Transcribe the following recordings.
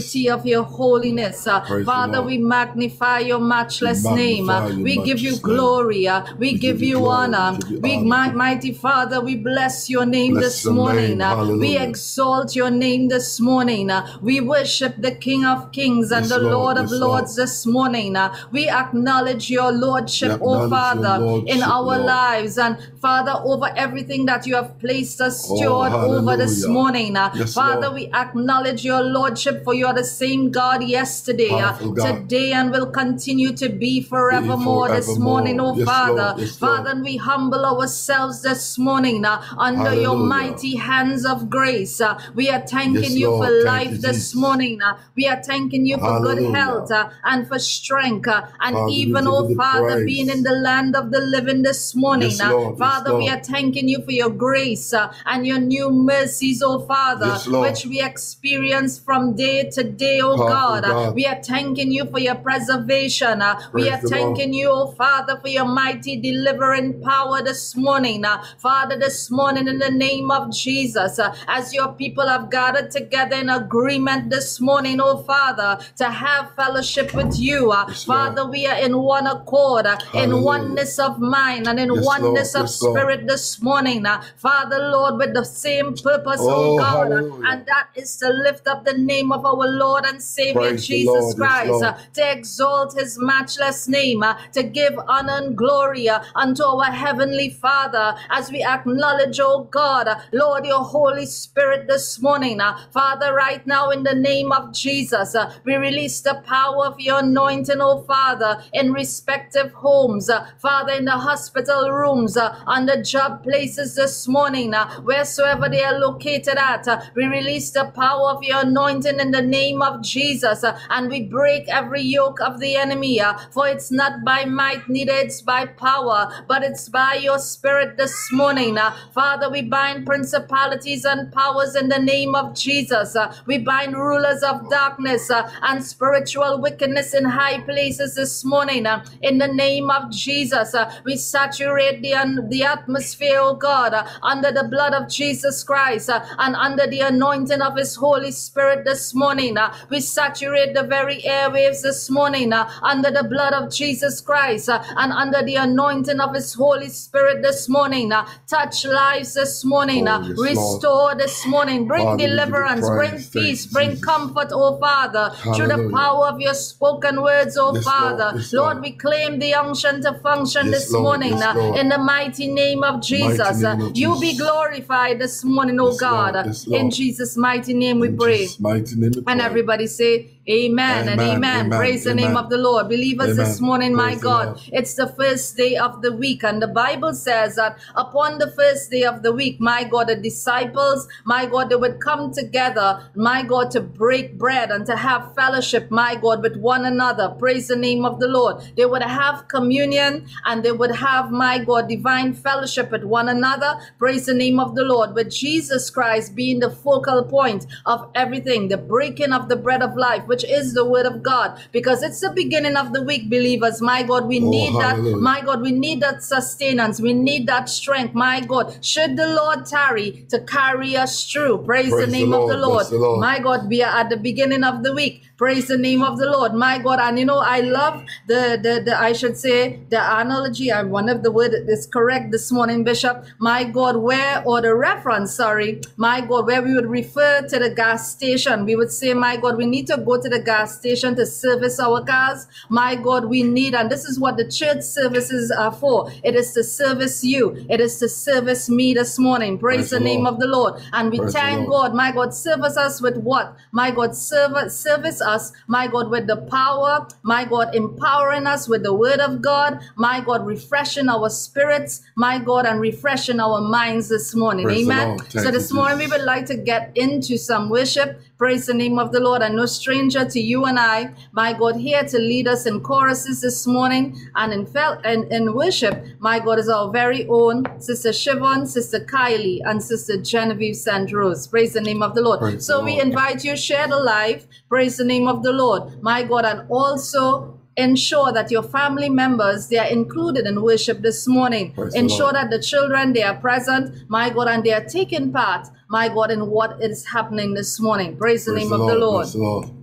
beauty of your holiness. Uh, Praise Father, we magnify your matchless We name. Uh, your we give you matchless name. glory. Uh, we, give, you glory. honor. We give you We, honor. mi- mighty Father, we bless your name Bless this your morning. name. We exalt your name this morning. We worship the King of Kings and Yes, the Lord. Lord of Yes, Lords Lord. this morning. We acknowledge your Lordship, We oh Father, your in our Lord. lives and Father, over everything that you have placed us Oh, steward over this morning. Yes, Father, we acknowledge your Lordship for you're the same God yesterday, uh, God. today, and will continue to be forevermore this forevermore. morning, oh Yes, Father. Lord. Yes, Lord. Father, and we humble ourselves this morning uh, under your mighty hands of grace. Uh, we are thanking Yes, you Lord. for Thank life you, this Jesus. morning. uh, we are thanking you for good health uh, and for strength, uh, and even, oh Father, being in the land of the living this morning. Yes, Lord. Yes, Father, we are thanking you for your grace and your new mercies, oh Father, which we experience from day to day, oh God. Uh, God. We are thanking you for your preservation. uh, we are the Lord. thanking you, oh Father, for your mighty delivering power this morning. uh, Father, this morning in the name of Jesus, as your people have gathered together in agreement this morning, oh Father, to have fellowship with you. Yes, Lord. Father, we are in one accord, uh, in oneness of mind and in Yes, Lord. oneness of Yes, Lord. spirit this morning. Father, Lord, with the same purpose, oh, Oh, God, hallelujah. and that is to lift up the name of our Lord and Savior Praise Jesus. Christ, uh, to exalt his matchless name, uh, to give honor and glory uh, unto our heavenly Father as we acknowledge, oh God, uh, Lord, your Holy Spirit this morning. Father, right now in the name of Jesus, we release the power of your anointing, oh Father, in respective homes, Father, in the hospital rooms, on the job places this morning, wheresoever they are located at. we release the power of your anointing in the name of Jesus, uh, and we break every yoke of the enemy. uh, for it's not by might, neither it's by power, but it's by your spirit this morning. uh. Father, we bind principalities and powers in the name of Jesus. we bind rulers of darkness and spiritual wickedness in high places this morning. in the name of Jesus, we saturate the, the atmosphere, oh God, under the blood of Jesus Christ and under the anointing of His Holy Spirit this morning. Uh, we saturate the very airwaves this morning uh, under the blood of Jesus Christ uh, and under the anointing of His Holy Spirit this morning. touch lives this morning. Oh, Lord. restore this morning. Bring Father, we give you deliverance. Bring peace. Bring Jesus. comfort, oh Father, through the power of your spoken words, oh Yes, Lord. Father. Yes, Lord, Lord. we claim the unction to function this Lord. morning in the mighty name of Jesus. name of you be glorified this morning, oh Yes, God. Lord. In Jesus' mighty name we In pray. Jesus' mighty name we And everybody say, Amen, and Amen, amen. amen, Praise the name of the Lord. Believers, this morning, my Praise the God, Lord. it's the first day of the week, and the Bible says that upon the first day of the week, my God, the disciples, my God, they would come together, my God, to break bread and to have fellowship, my God, with one another. Praise the name of the Lord. They would have communion and they would have, my God, divine fellowship with one another. Praise the name of the Lord. With Jesus Christ being the focal point of everything, the breaking of the bread of life, which is the word of God, because it's the beginning of the week, believers. My God, we Oh, need that. My God, we need that sustenance. We need that strength. My God, should the Lord tarry to carry us through, praise, Praise the the name of the. Lord. The Lord. My God, we are at the beginning of the week. Praise the name of the Lord, my God. And you know, I love the the, the I should say the analogy. And one of the word is correct this morning, Bishop. My God, where or the reference, sorry, my God, where we would refer to the gas station. We would say, my God, we need to go to the gas station to service our cars. My God, we need, and this is what the church services are for. It is to service you. It is to service me this morning. Praise, Praise the, the name of the Lord. And we Praise thank God, my God, service us with what? My God, serve, service us, my God, with the power, my God, empowering us with the word of God, my God, refreshing our spirits, my God, and refreshing our minds this morning. Praise Amen. So this morning we would like to get into some worship. Praise the name of the Lord. And no stranger to you and I, my God, here to lead us in choruses this morning and in fel- and in worship. My God is our very own Sister Siobhan, Sister Kylie, and Sister Genevieve St. Rose. Praise the name of the Lord. Praise so the we invite you, share the life. Praise the name of the Lord, my God, and also ensure that your family members they are included in worship this morning Praise ensure the that the children they are present my god and they are taking part my god in what is happening this morning praise, Praise the name the of lord. the lord. Praise the lord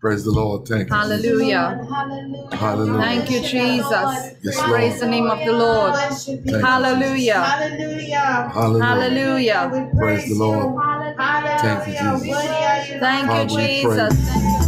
Praise the Lord. Thank you. Hallelujah. Jesus. Hallelujah. Hallelujah. Thank you, Jesus. Yes, Lord. Praise the name of the Lord. Hallelujah. Hallelujah. Hallelujah. Hallelujah. Praise the Lord. Thank you, Jesus. Thank you, Jesus.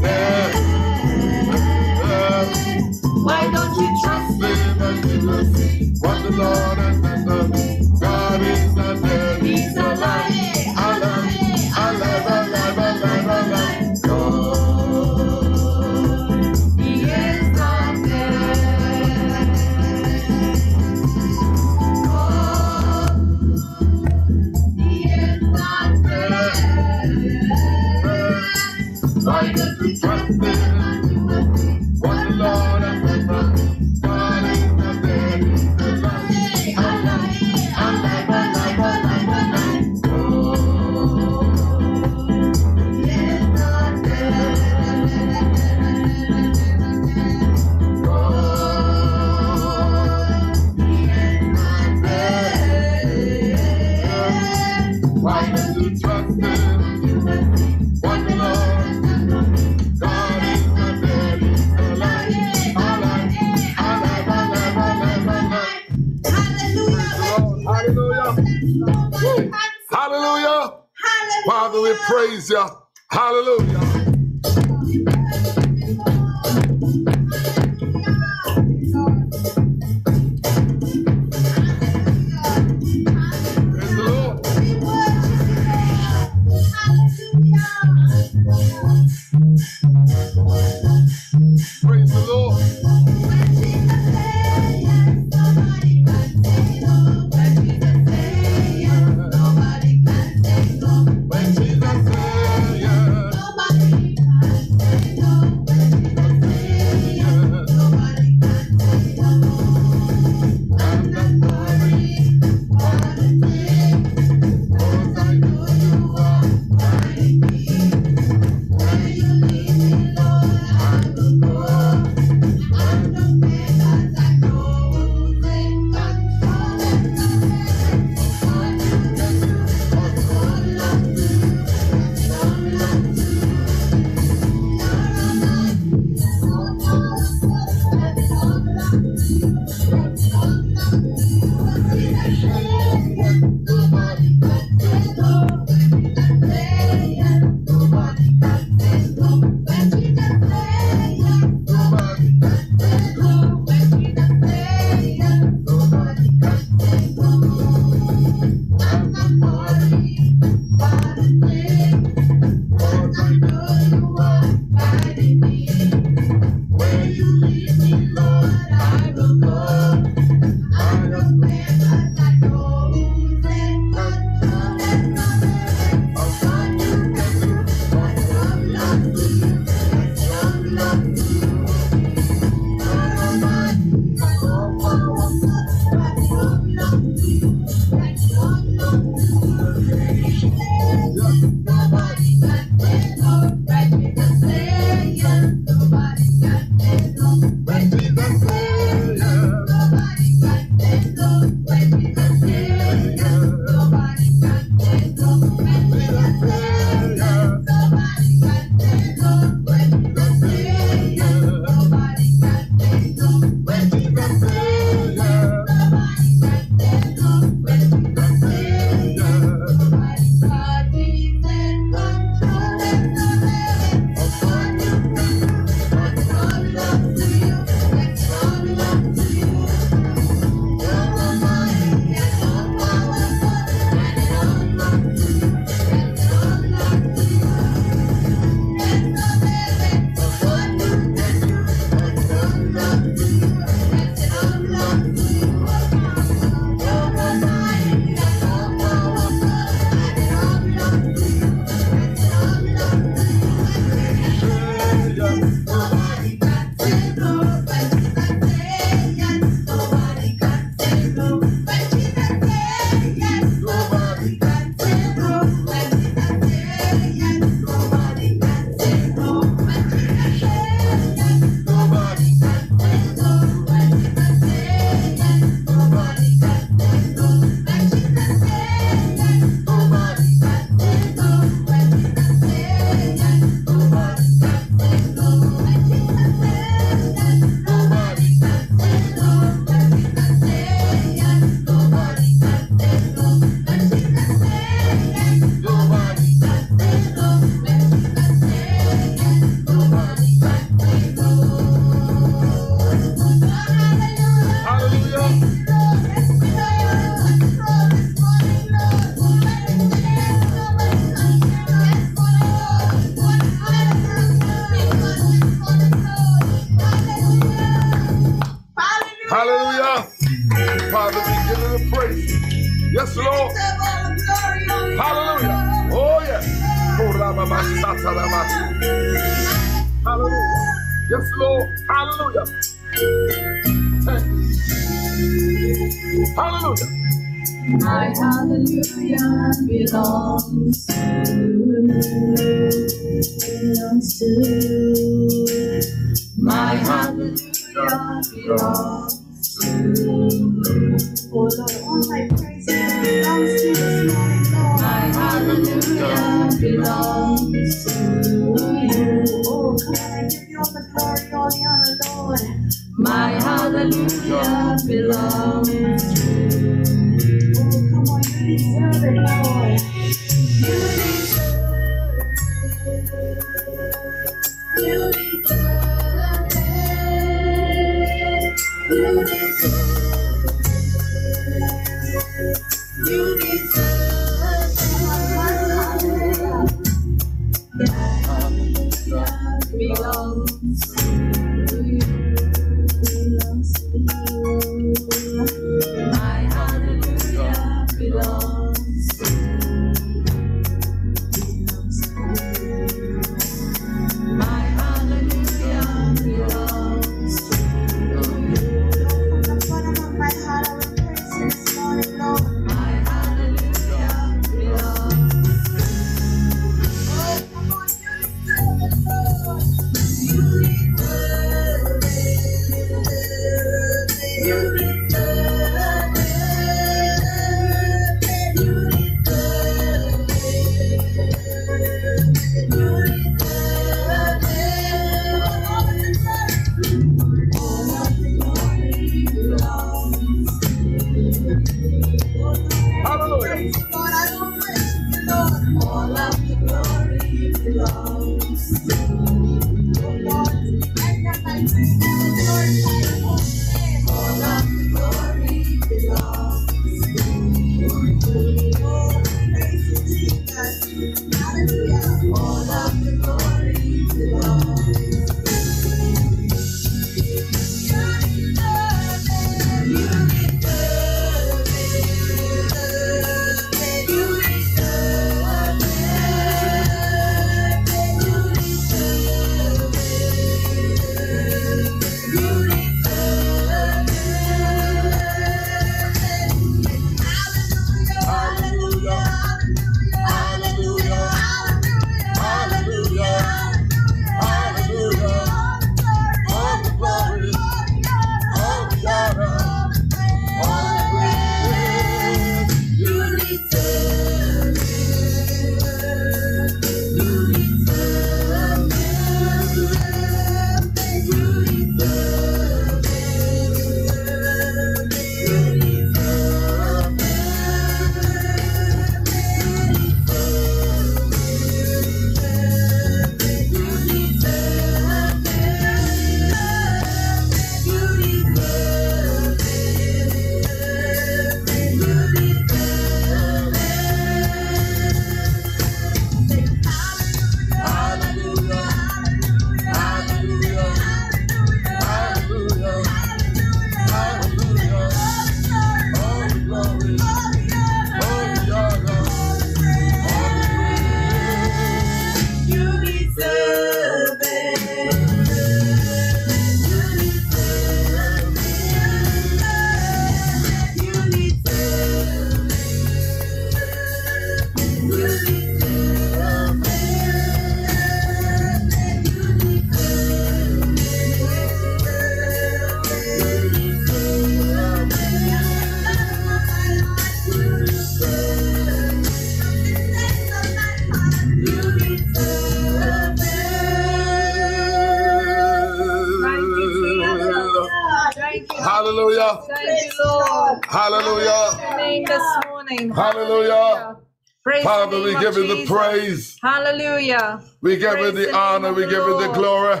give Jesus. you the praise. Hallelujah. We give praise you the, the honor. We give you the glory.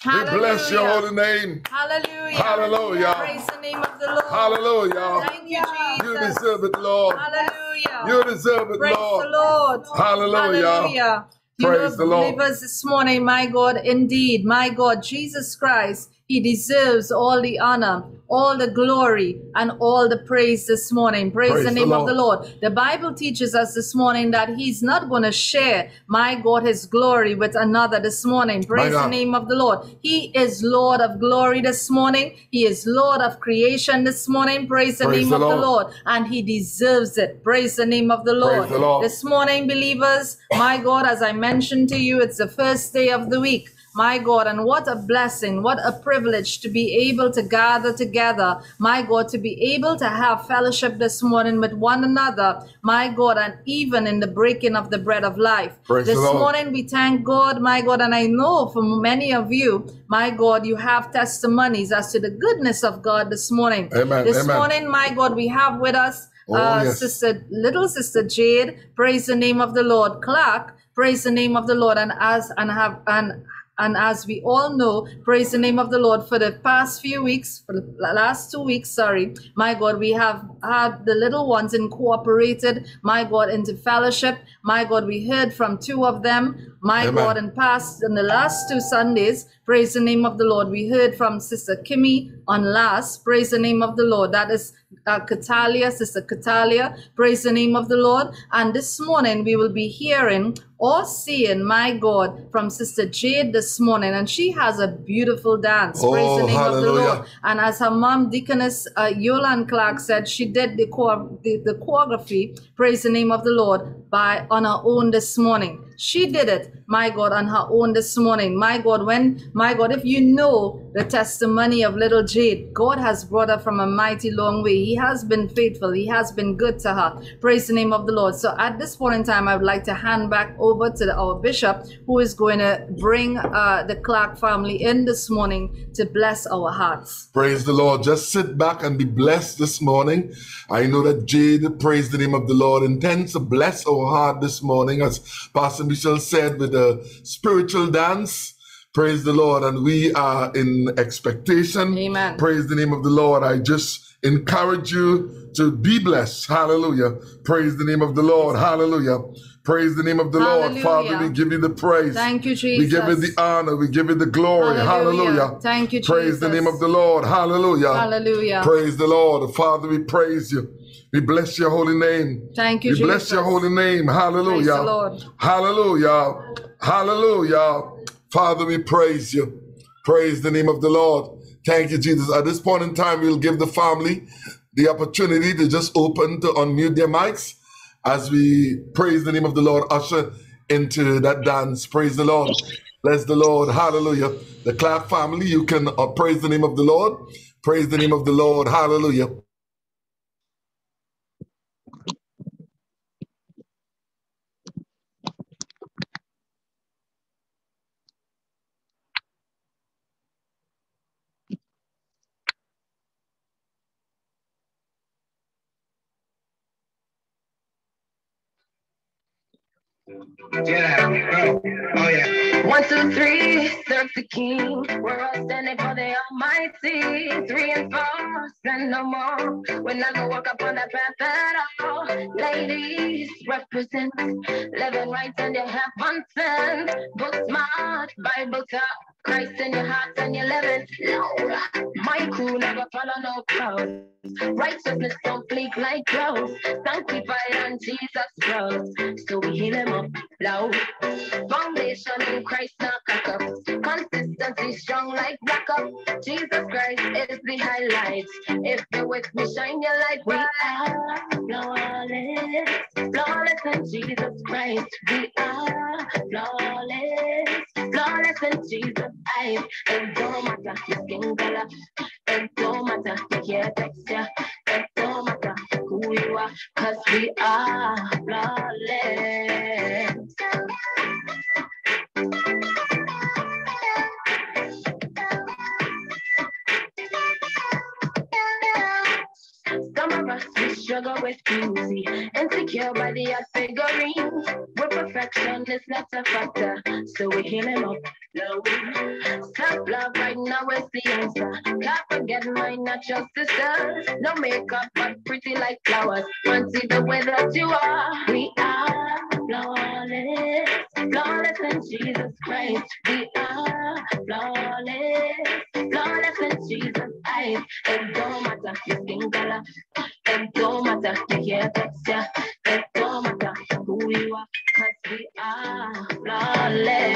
Hallelujah. We bless your holy name. Hallelujah. Hallelujah. Praise the name of the Lord. Hallelujah. Thank you, Jesus. You deserve it, Lord. Hallelujah. You deserve it, Lord. Praise The Lord. Hallelujah. Hallelujah. You know, the Lord. Believers this morning, my God, indeed, my God, Jesus Christ he deserves all the honor, all the glory, and all the praise this morning. Praise, Praise the the name of the Lord. The Bible teaches us this morning that He's not going to share, my God, His glory with another this morning. Praise the name of the Lord. He is Lord of glory this morning. He is Lord of creation this morning. Praise the Praise name the of the Lord. Lord. And He deserves it. Praise the name of the Lord. the Lord. This morning, believers, my God, as I mentioned to you, it's the first day of the week. My God, and what a blessing, what a privilege to be able to gather together. My God, to be able to have fellowship this morning with one another. My God, and even in the breaking of the bread of life. Praise this morning, we thank God, my God, and I know for many of you, my God, you have testimonies as to the goodness of God this morning. Amen, This amen. morning, my God, we have with us Oh, uh, yes. sister, little sister Jade. Praise the name of the Lord. Clark, praise the name of the Lord. And as and have and and as we all know, praise the name of the Lord. For the past few weeks, for the last two weeks, sorry, my God, we have had the little ones incorporated, my God, into fellowship. My God, we heard from two of them, my Amen. God, and past in the last two Sundays. Praise the name of the Lord. We heard from Sister Kimmy on last. Praise the name of the Lord. That is uh, Catalia, Sister Catalia. Praise the name of the Lord. And this morning we will be hearing or seeing, my God, from Sister Jade this morning. And she has a beautiful dance. Praise the Oh, name of the. Lord. And as her mom, Deaconess uh, Yolan Clark said, she did the, chor- the, the choreography, praise the name of the Lord, by on her own this morning. She did it, my God, on her own this morning. My God, when, my God, if you know the testimony of little Jade, God has brought her from a mighty long way. He has been faithful. He has been good to her. Praise the name of the Lord. So at this point in time, I would like to hand back over to the, our bishop, who is going to bring uh, the Clark family in this morning to bless our hearts. Praise the Lord. Just sit back and be blessed this morning. I know that Jade, praise the name of the Lord, intends to bless our heart this morning, as Pastor Michel said, with a spiritual dance. Praise the Lord. And we are in expectation. Amen. Praise the name of the Lord. I just encourage you to be blessed. Hallelujah. Praise the name of the Lord. Hallelujah. Praise the name of the Lord. Father, we give you the praise. Thank you, Jesus. We give you the honor. We give you the glory. Hallelujah. Hallelujah. Thank you, Praise the name of the Lord. Hallelujah. Hallelujah. Praise the Lord. Father, we praise you. We bless your holy name. Thank you, Jesus. we bless your holy name. Hallelujah. Praise. Hallelujah. Hallelujah. Father, we praise you. Praise the name of the Lord. Thank you, Jesus. At this point in time, we'll give the family the opportunity to just open to unmute their mics as we praise the name of the Lord, usher into that dance. Praise the Lord. Bless the Lord. Hallelujah. The Clark family, you can uh, praise the name of the Lord. Praise the name of the Lord. Hallelujah. Yeah. Oh yeah. One, two, three, serve the king. We're all standing for the Almighty. Three and four, stand no more. We're not gonna walk up on that path at all. Ladies represent, living right in your heaven sent. Book smart, Bible talk. Christ in your heart and you're living loud. My crew never follow no crowd. Righteousness don't fleek like clouds. Sanctified and Jesus grows. So we heal him up loud. Foundation in Christ not cock up. Consistency strong like rock up. Jesus Christ is the highlight. If you're with me, shine your light. We are flawless. Flawless in Jesus Christ. We are flawless. Flawless in Jesus' eyes. It don't matter your skin color. It don't matter your hair texture. It don't matter who you are. Cause we are flawless. Struggle with beauty, insecure by the odd figurine. Where perfection is not a factor, so we heal him up. Self love right now is the answer. Can't forget my natural sisters. No makeup, but pretty like flowers. Fancy the way that you are. We are flawless, flawless in Jesus Christ. We are flawless, flawless right. It don't matter your skin color. It don't matter your hair texture. It don't matter who you are, cause we are flawless.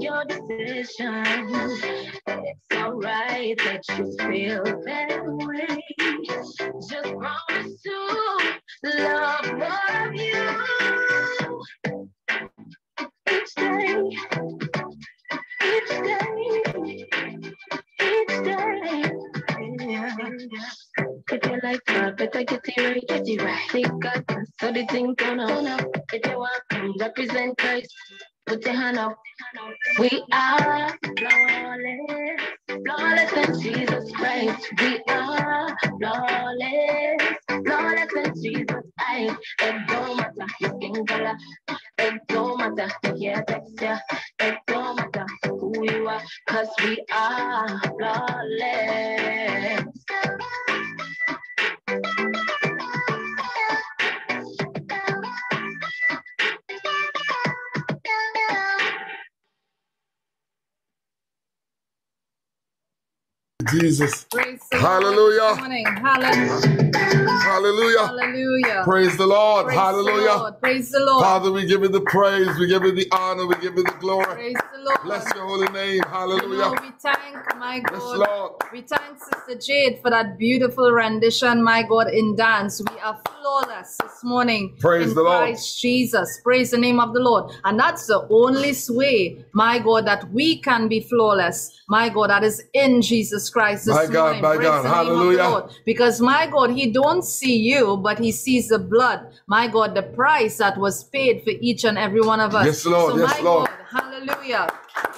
Your decision. It's alright that you feel that way. Just promise to love of you each day, each day, each day. Yeah. If you like her, better get it right, get it right. They got so they think up. If you want to represent Christ, put your hand up. We are flawless, flawless in Jesus Christ. We are flawless, flawless in Jesus Christ. It don't matter your skin color, it don't matter your texture, it don't matter who you are, cause we are flawless. Jesus. Praise the Hallelujah. Hallelujah. Hallelujah. Hallelujah. Praise the Lord. Praise the Hallelujah. Lord. Praise the Lord. Father, we give you the praise, we give you the honor, we give you the glory. Praise the Lord. Bless your holy name. Hallelujah. we thank my Yes, God. Lord. We thank Sister Jade for that beautiful rendition, my God, in dance. We are flawless this morning Praise the Lord. Christ Jesus. Praise the name of the Lord. And that's the only way, my God, that we can be flawless. My God, that is in Jesus Christ this My God, my God. the name of the Hallelujah. Because my God, He don't see you, but He sees the blood. My God, the price that was paid for each and every one of us. Yes, Lord. So Yes, my Lord. God, hallelujah.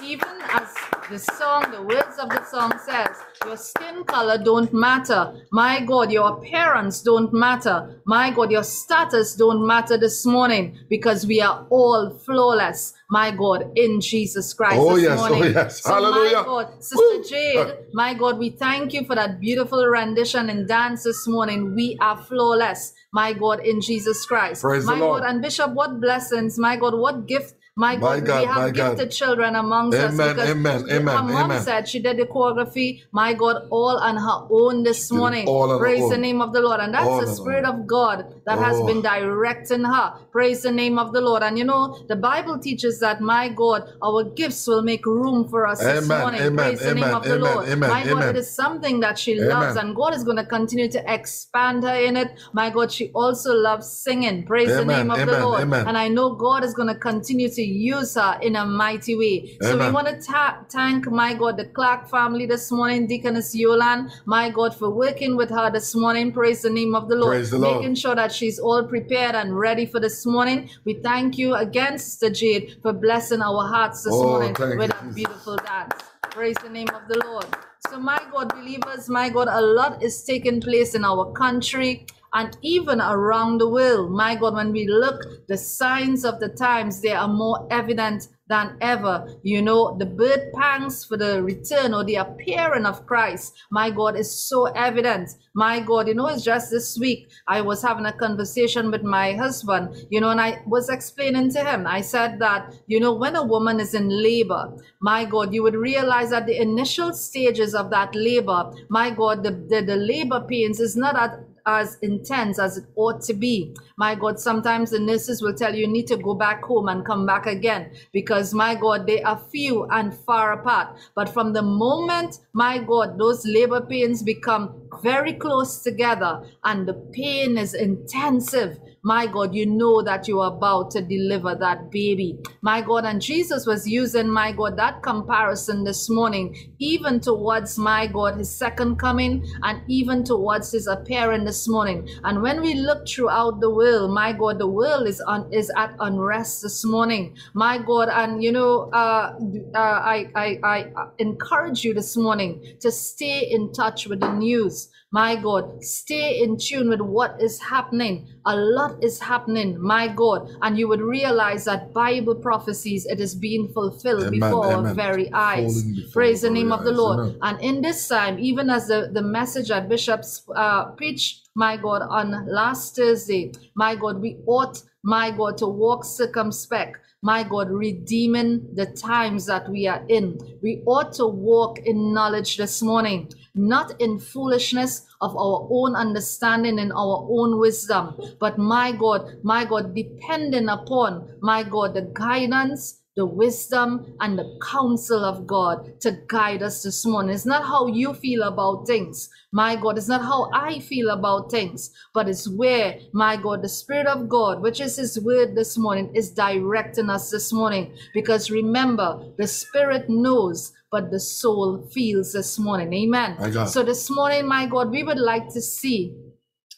Even as the song, the words of the song says, your skin color don't matter. My God, your appearance don't matter. My God, your status don't matter this morning because we are all flawless. My God, in Jesus Christ Oh, this yes. Oh, morning. yes. So Hallelujah. my God, Sister Woo. Jade, my God, we thank you for that beautiful rendition and dance this morning. We are flawless. My God, in Jesus Christ. Praise my Lord. God, and Bishop, what blessings, my God, what gift, my My God, God, we have my God. gifted children amongst us. Amen, because amen, amen, Her mom amen. said she did the choreography, my God, all on her own this morning. all Praise the name of the Lord. And that's All the Spirit of God that has Oh. been directing her. Praise the name of the Lord. And you know, the Bible teaches that, my God, our gifts will make room for us this morning. amen, Praise the name amen, of the amen, Lord. amen, my God, amen. it is something that she Amen. loves, and God is going to continue to expand her in it. My God, she also loves singing. Praise the name of the Lord. amen. And I know God is going to continue to use her in a mighty way. So we want to ta- thank, my God, the Clark family this morning, Deaconess Yolan, my God, for working with her this morning. Praise the name of the Lord. Praise the Lord. Making sure that she's all prepared and ready for this morning. We thank you again, Sister Jade, for blessing our hearts this Oh, morning with you, that beautiful dance. Praise the name of the Lord. So, my God, believers, my God, a lot is taking place in our country and even around the world. My God, when we look, the signs of the times, they are more evident than ever. You know, the birth pangs for the return or the appearing of Christ, my God, is so evident. My God, you know, it's just this week I was having a conversation with my husband, you know, and I was explaining to him, I said that, you know, when a woman is in labor, my God, you would realize that the initial stages of that labor, my God, the, the, the labor pains is not at as intense as it ought to be. My God, sometimes the nurses will tell you, you need to go back home and come back again because, my God, they are few and far apart. But from the moment, my God, those labor pains become very close together and the pain is intensive, my God, you know that you are about to deliver that baby. My God, and Jesus was using, my God, that comparison this morning, even towards, my God, his second coming and even towards his appearing this morning. And when we look throughout the world, my God, the world is on is at unrest this morning. My God, and you know, uh, uh, I, I I encourage you this morning to stay in touch with the news. My God, stay in tune with what is happening. A lot is happening, my God, and you would realize that Bible prophecies it is being fulfilled Amen, before our very eyes. Before Praise the name of the eyes, Lord. amen. And in this time, even as the, the message that bishops uh, preached, my God, on last Thursday, my God, we ought, my God, to walk circumspect. My God, redeeming the times that we are in. We ought to walk in knowledge this morning, not in foolishness of our own understanding and our own wisdom, but my God, my God, depending upon, my God, the guidance the wisdom and the counsel of God to guide us this morning. It's not how you feel about things, my God. It's not how I feel about things, but it's where, my God, the Spirit of God, which is His word this morning, is directing us this morning. Because remember, the Spirit knows. But the soul feels this morning. Amen. So this morning, my God, we would like to see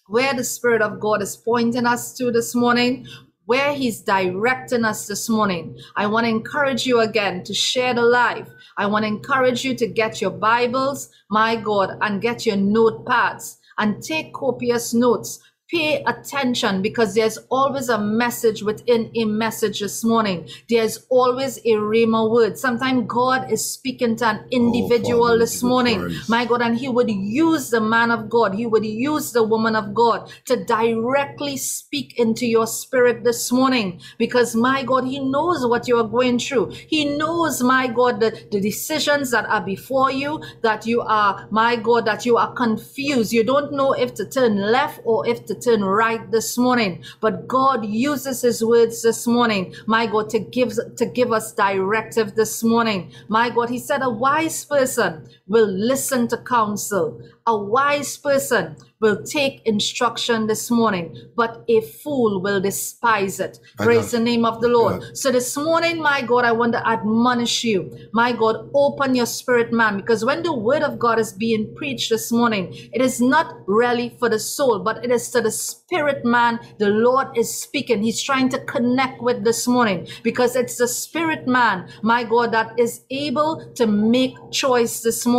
where the Spirit of God is pointing us to this morning, where He's directing us this morning. I want to encourage you again to share the live. I want to encourage you to get your Bibles, my God, and get your notepads and take copious notes. Pay attention because there's always a message within a message this morning. There's always a rhema word. Sometimes God is speaking to an individual Father, we this morning. praise. My God, and He would use the man of God, He would use the woman of God to directly speak into your spirit this morning. Because, my God, He knows what you are going through. He knows, my God, the, the decisions that are before you, that you are, my God, that you are confused. You don't know if to turn left or if to turn right this morning. But God uses His words this morning, my God, to give, to give us directive this morning. My God, He said, a wise person will listen to counsel. A wise person will take instruction this morning, but a fool will despise it. My Praise God. the name of the Lord. God. So this morning, my God, I want to admonish you. My God, open your spirit, man, because when the word of God is being preached this morning, it is not really for the soul, but it is to the spirit, man. The Lord is speaking. He's trying to connect with this morning because it's the spirit, man, my God, that is able to make choice this morning,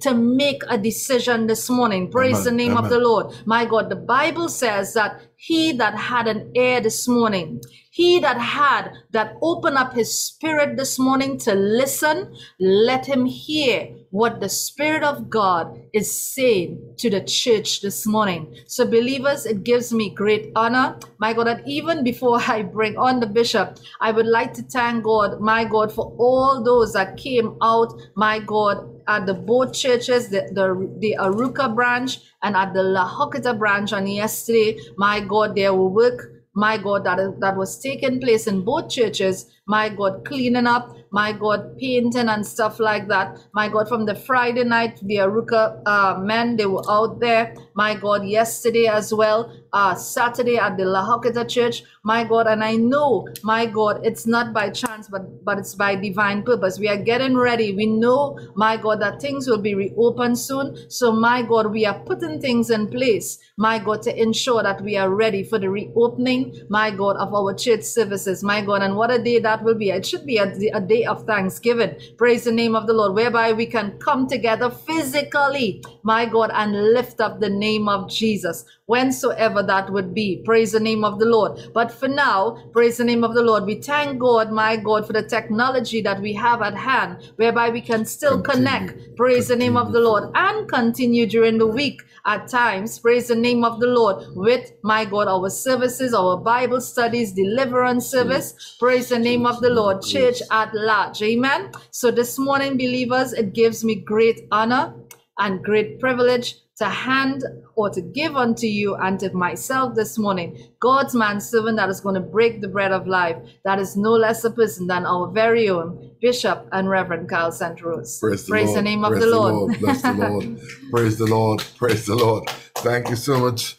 to make a decision this morning. Praise Amen. the name of the Lord. My God, the Bible says that he that had an ear this morning, he that had that open up his spirit this morning to listen, let him hear what the Spirit of God is saying to the church this morning. So, believers, it gives me great honor, my God, that even before I bring on the bishop, I would like to thank God, my God, for all those that came out, my God, at the both churches, the, the, the Arouca branch and at the La Horquetta branch on yesterday. My God, there were work, my God, that, that was taking place in both churches. My God, cleaning up, my God, painting and stuff like that. My God, from the Friday night, the Arouca uh, men, they were out there. My God, yesterday as well, uh, Saturday at the La church. My God, and I know, my God, it's not by chance, but, but it's by divine purpose. We are getting ready. We know, my God, that things will be reopened soon. So, my God, we are putting things in place, my God, to ensure that we are ready for the reopening, my God, of our church services, my God. And what a day that will be. It should be a, a day of thanksgiving. Praise the name of the Lord, whereby we can come together physically, my God, and lift up the name of Jesus, whensoever that would be. Praise the name of the Lord. But for now, praise the name of the Lord. We thank God, my God, for the technology that we have at hand, whereby we can still Continue. connect. Praise the name of the Lord and continue during the week at times. Praise the name of the Lord with my God, our services, our Bible studies, deliverance service. Praise the name of the Lord, church at large. Amen. So this morning, believers, it gives me great honor and great privilege to hand or to give unto you and to myself this morning God's manservant that is going to break the bread of life. That is no less a person than our very own Bishop and Reverend Carl St. Rose. Praise the Praise Lord. the name of Praise the Lord. Bless the Lord. Praise the Lord. Praise the Lord. Thank you so much.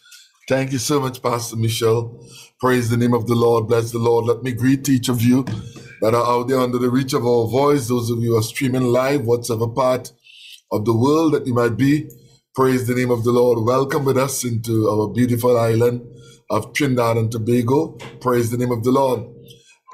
Thank you so much, Pastor Michelle. Praise the name of the Lord. Bless the Lord. Let me greet each of you that are out there under the reach of our voice. Those of you who are streaming live, whatever part of the world that you might be. Praise the name of the Lord. Welcome with us into our beautiful island of Trinidad and Tobago. Praise the name of the Lord.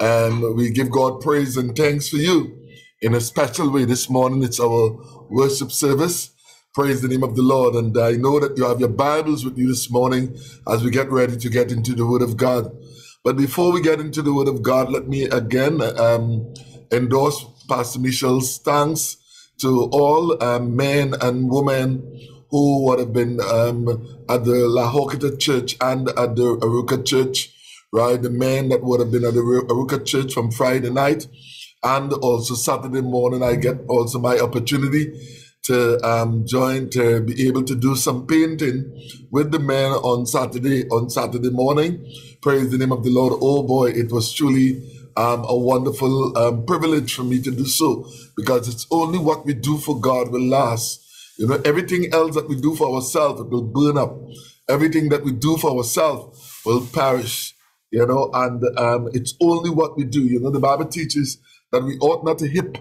And we give God praise and thanks for you in a special way this morning. It's our worship service. Praise the name of the Lord. And I know that you have your Bibles with you this morning as we get ready to get into the Word of God. But before we get into the Word of God, let me again um, endorse Pastor Michel's thanks to all um, men and women who would have been um, at the La Church and at the Arouca Church, right? The men that would have been at the Arouca Church from Friday night and also Saturday morning. I get also my opportunity to um, join to be able to do some painting with the men on Saturday on Saturday morning. Praise the name of the Lord. Oh boy, it was truly um, a wonderful um, privilege for me to do so because it's only what we do for God will last. You know, everything else that we do for ourselves it will burn up. Everything that we do for ourselves will perish. You know, and um, it's only what we do. You know, the Bible teaches that we ought not to heap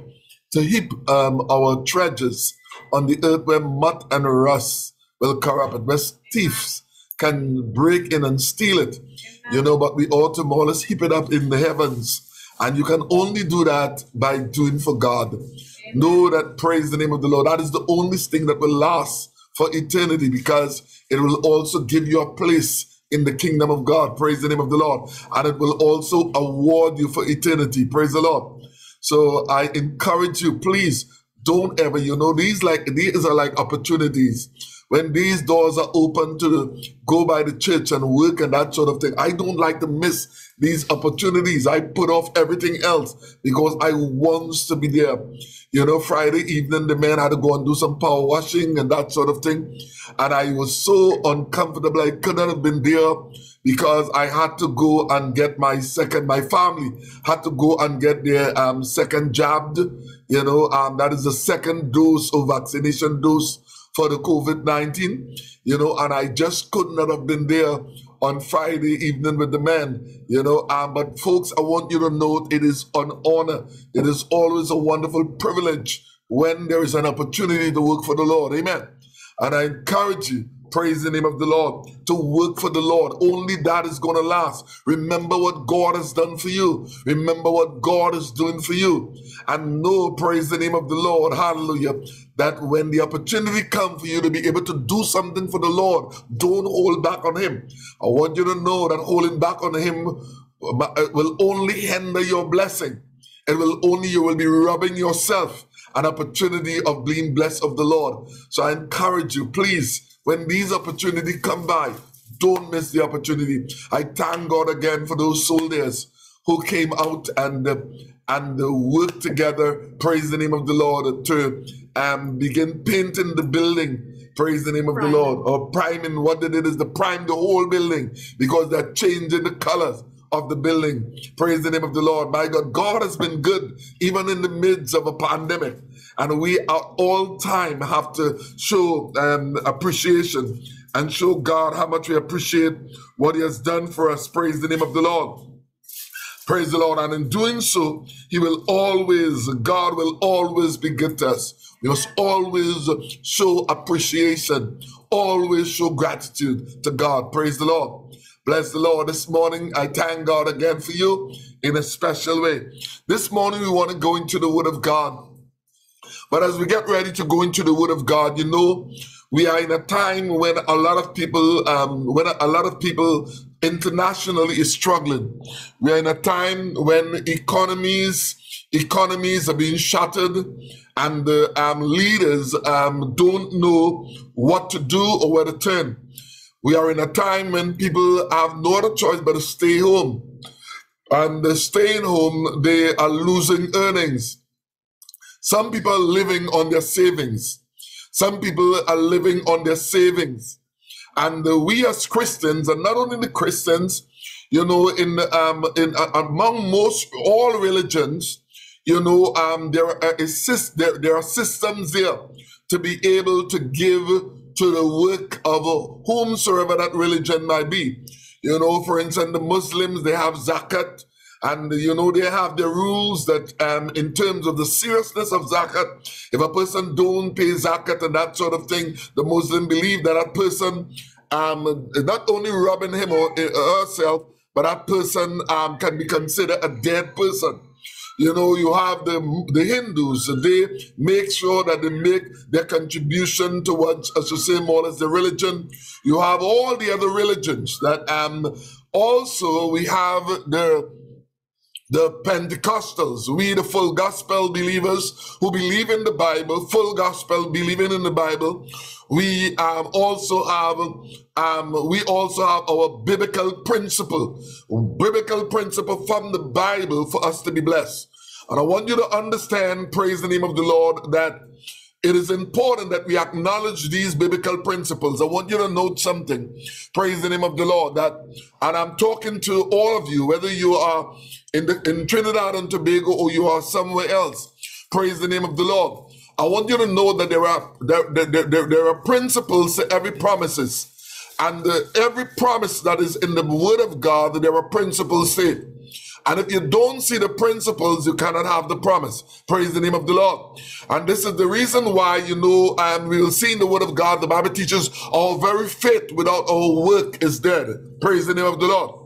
to heap um, our treasures on the earth where moth and rust will corrupt it, where thieves can break in and steal it. You know, but we ought to more or less heap it up in the heavens. And you can only do that by doing for God. Know that praise the name of the Lord. That is the only thing that will last for eternity because it will also give you a place in the kingdom of God. Praise the name of the Lord. And it will also award you for eternity. Praise the Lord. So I encourage you, please don't ever, you know, these like these are like opportunities. When these doors are open to go by the church and work and that sort of thing, I don't like to miss these opportunities. I put off everything else because I want to be there. You know, Friday evening, the men had to go and do some power washing and that sort of thing. And I was so uncomfortable. I couldn't have been there because I had to go and get my second, my family had to go and get their um, second jabbed. You know, um, that is the second dose of vaccination dose for the COVID 19. You know, and I just could not have been there on Friday evening with the men, you know. Um, but folks, I want you to know it is an honor. It is always a wonderful privilege when there is an opportunity to work for the Lord. Amen. And I encourage you, praise the name of the Lord, to work for the Lord. Only that is going to last. Remember what God has done for you. Remember what God is doing for you. And know, praise the name of the Lord, hallelujah, that when the opportunity comes for you to be able to do something for the Lord, don't hold back on Him. I want you to know that holding back on Him will only hinder your blessing. It will only, you will be robbing yourself an opportunity of being blessed of the Lord. So I encourage you, please, when these opportunities come by, don't miss the opportunity. I thank God again for those soldiers who came out and uh, and uh, worked together. Praise the name of the Lord to um, begin painting the building. Praise the name of the Lord. Or priming. What they did is to prime the whole building because they're changing the colors of the building. Praise the name of the Lord. My God, God has been good even in the midst of a pandemic. And we at all time have to show um, appreciation and show God how much we appreciate what He has done for us. Praise the name of the Lord. Praise the Lord. And in doing so, He will always, God will always be good to us. We must always show appreciation, always show gratitude to God. Praise the Lord. Bless the Lord. This morning, I thank God again for you in a special way. This morning, we want to go into the Word of God. But as we get ready to go into the Word of God, you know, we are in a time when a lot of people, um, when a lot of people internationally is struggling. We are in a time when economies, economies are being shattered, and the um, leaders um, don't know what to do or where to turn. We are in a time when people have no other choice but to stay home. And staying home, they are losing earnings. Some people are living on their savings. Some people are living on their savings. And uh, we as Christians, and not only the Christians, you know, in um, in uh, among most all religions, you know, um, there are a sys- there, there are systems there to be able to give to the work of whomsoever that religion might be. You know, for instance, the Muslims they have zakat, and you know they have the rules that, um, in terms of the seriousness of zakat, if a person don't pay zakat and that sort of thing, the Muslim believe that that person, um, not only robbing him or uh, herself, but that person um, can be considered a dead person. You know, you have the the Hindus. They make sure that they make their contribution towards, as you say, more as the religion. You have all the other religions that um also we have the the Pentecostals, we the full gospel believers who believe in the Bible, full gospel believing in the Bible. We um, also have um, we also have our biblical principle, biblical principle from the Bible for us to be blessed. And I want you to understand, praise the name of the Lord, that it is important that we acknowledge these biblical principles. I want you to note something. Praise the name of the Lord. That, and I'm talking to all of you, whether you are in the in Trinidad and Tobago or you are somewhere else. Praise the name of the Lord. I want you to know that there are there, there, there, there are principles to every promises. And uh, every promise that is in the word of God, there are principles to it. And if you don't see the principles, you cannot have the promise. Praise the name of the Lord. And this is the reason why, you know, and we will see in the word of God, the Bible teaches our very faith without our work is dead. Praise the name of the Lord.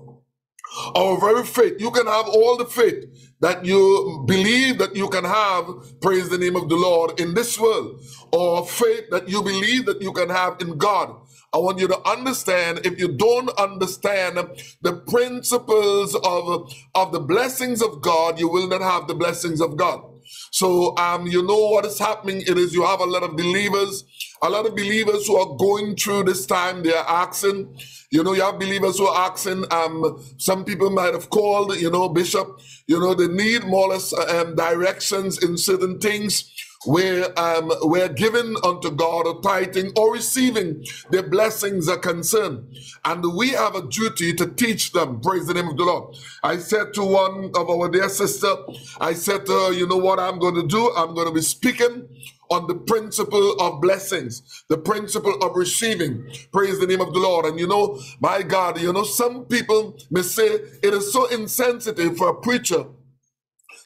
Our very faith. You can have all the faith that you believe that you can have, praise the name of the Lord, in this world, or faith that you believe that you can have in God. I want you to understand if you don't understand the principles of, of the blessings of God, you will not have the blessings of God. So, um, you know what is happening? It is you have a lot of believers, a lot of believers who are going through this time. They are asking, you know, you have believers who are asking. Um, some people might have called, you know, Bishop. You know, they need more or less um, directions in certain things where um, we're given unto God or tithing or receiving the blessings are concerned. And we have a duty to teach them. Praise the name of the Lord. I said to one of our dear sister, I said to her, you know what I'm going to do? I'm going to be speaking on the principle of blessings, the principle of receiving. Praise the name of the Lord. And you know, my God, you know, some people may say it is so insensitive for a preacher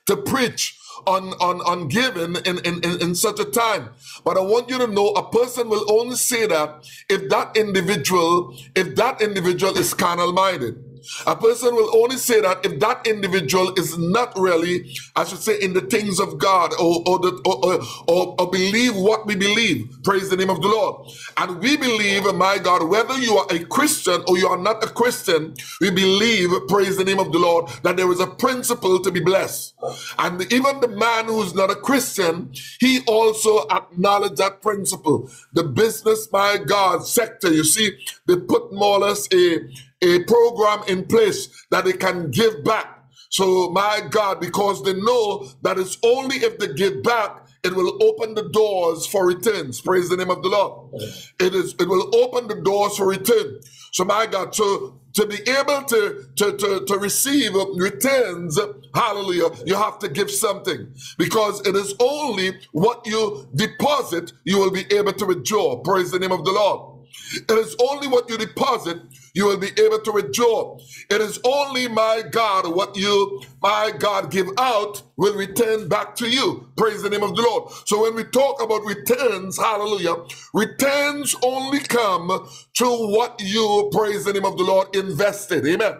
to preach on on on giving in, in in in such a time. But i want you to know a person will only say that if that individual if that individual is carnal minded a person will only say that if that individual is not really, I should say, in the things of God or or, the, or, or, or believe what we believe. Praise the name of the Lord. And we believe, my God, whether you are a Christian or you are not a Christian, we believe, praise the name of the Lord, that there is a principle to be blessed. And even the man who's not a Christian, he also acknowledged that principle. The business, my God, sector, you see, they put more or less a a program in place that they can give back. So, my God, because they know that it's only if they give back, it will open the doors for returns. Praise the name of the Lord. It is. It will open the doors for return. So, my God, to to be able to, to, to, to receive returns, hallelujah, you have to give something. Because it is only what you deposit you will be able to withdraw. Praise the name of the Lord. It is only what you deposit you will be able to withdraw. It is only my God, what you, my God, give out will return back to you. Praise the name of the Lord. So when we talk about returns, hallelujah, returns only come to what you, praise the name of the Lord, invested. Amen.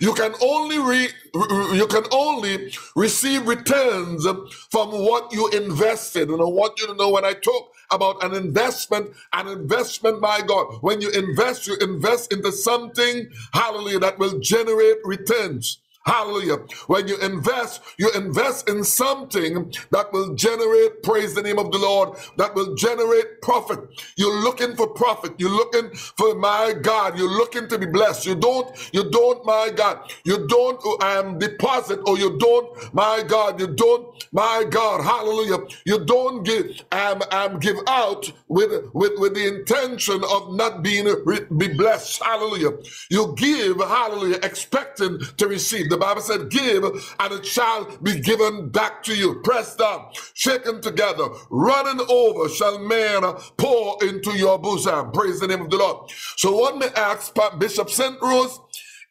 You can only re, you can only receive returns from what you invested. And I want you to know when I talk about an investment, an investment, my God. When you invest, you invest into something, hallelujah, that will generate returns. Hallelujah. When you invest, you invest in something that will generate, praise the name of the Lord, that will generate profit. You're looking for profit. You're looking for, my God, you're looking to be blessed. You don't, you don't, my God, you don't um, deposit or you don't, my God, you don't, my God, hallelujah, you don't give, um, um, give out with, with, with the intention of not being be blessed. Hallelujah. You give, hallelujah, expecting to receive. The Bible said, Give, and it shall be given back to you. Pressed down, shaken together, running over, shall man pour into your bosom. Praise the name of the Lord. So, what may ask Bishop St. Rose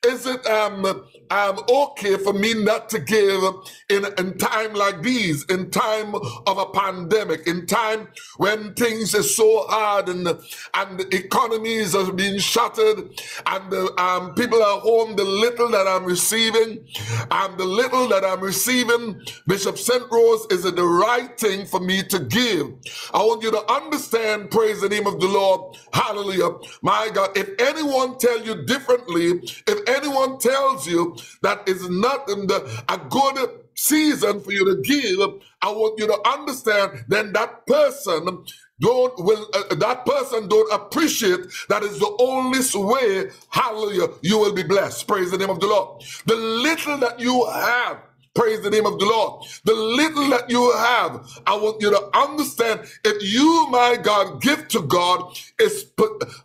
is it um um okay for me not to give in in time like these, in time of a pandemic, in time when things are so hard and and the economies are being shattered and the, um, people are home, the little that I'm receiving, and the little that I'm receiving, Bishop St. Rose, is it the right thing for me to give? I want you to understand, praise the name of the Lord. Hallelujah. My God, if anyone tell you differently, if anyone tells you that is not the, a good season for you to give, I want you to understand then that person don't will uh, that person don't appreciate that is the only way hallelujah you will be blessed praise the name of the lord the little that you have Praise the name of the Lord. The little that you have, I want you to understand if you, my God, give to God is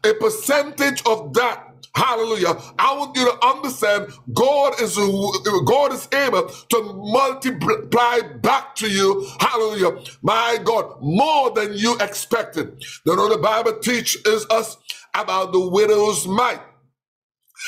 a percentage of that Hallelujah. I want you to understand God is God is able to multiply back to you. Hallelujah. My God, more than you expected. You know, the Bible teaches us about the widow's mite.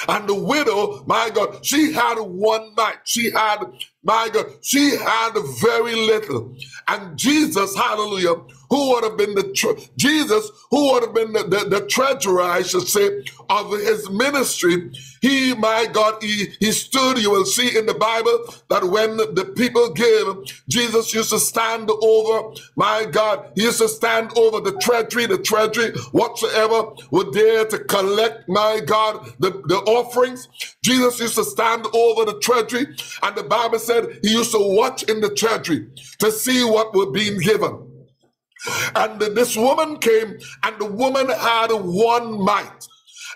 And the widow, my God, she had one mite. She had, my God, she had very little. And Jesus, hallelujah, who would have been the tre- Jesus, who would have been the, the, the treasurer, I should say, of his ministry. He, my God, he, he stood. You will see in the Bible that when the people gave, Jesus used to stand over, my God, he used to stand over the treasury, the treasury, whatsoever were there to collect, my God, the, the offerings. Jesus used to stand over the treasury, and the Bible said he used to watch in the treasury to see what was being given. And this woman came, and the woman had one mite.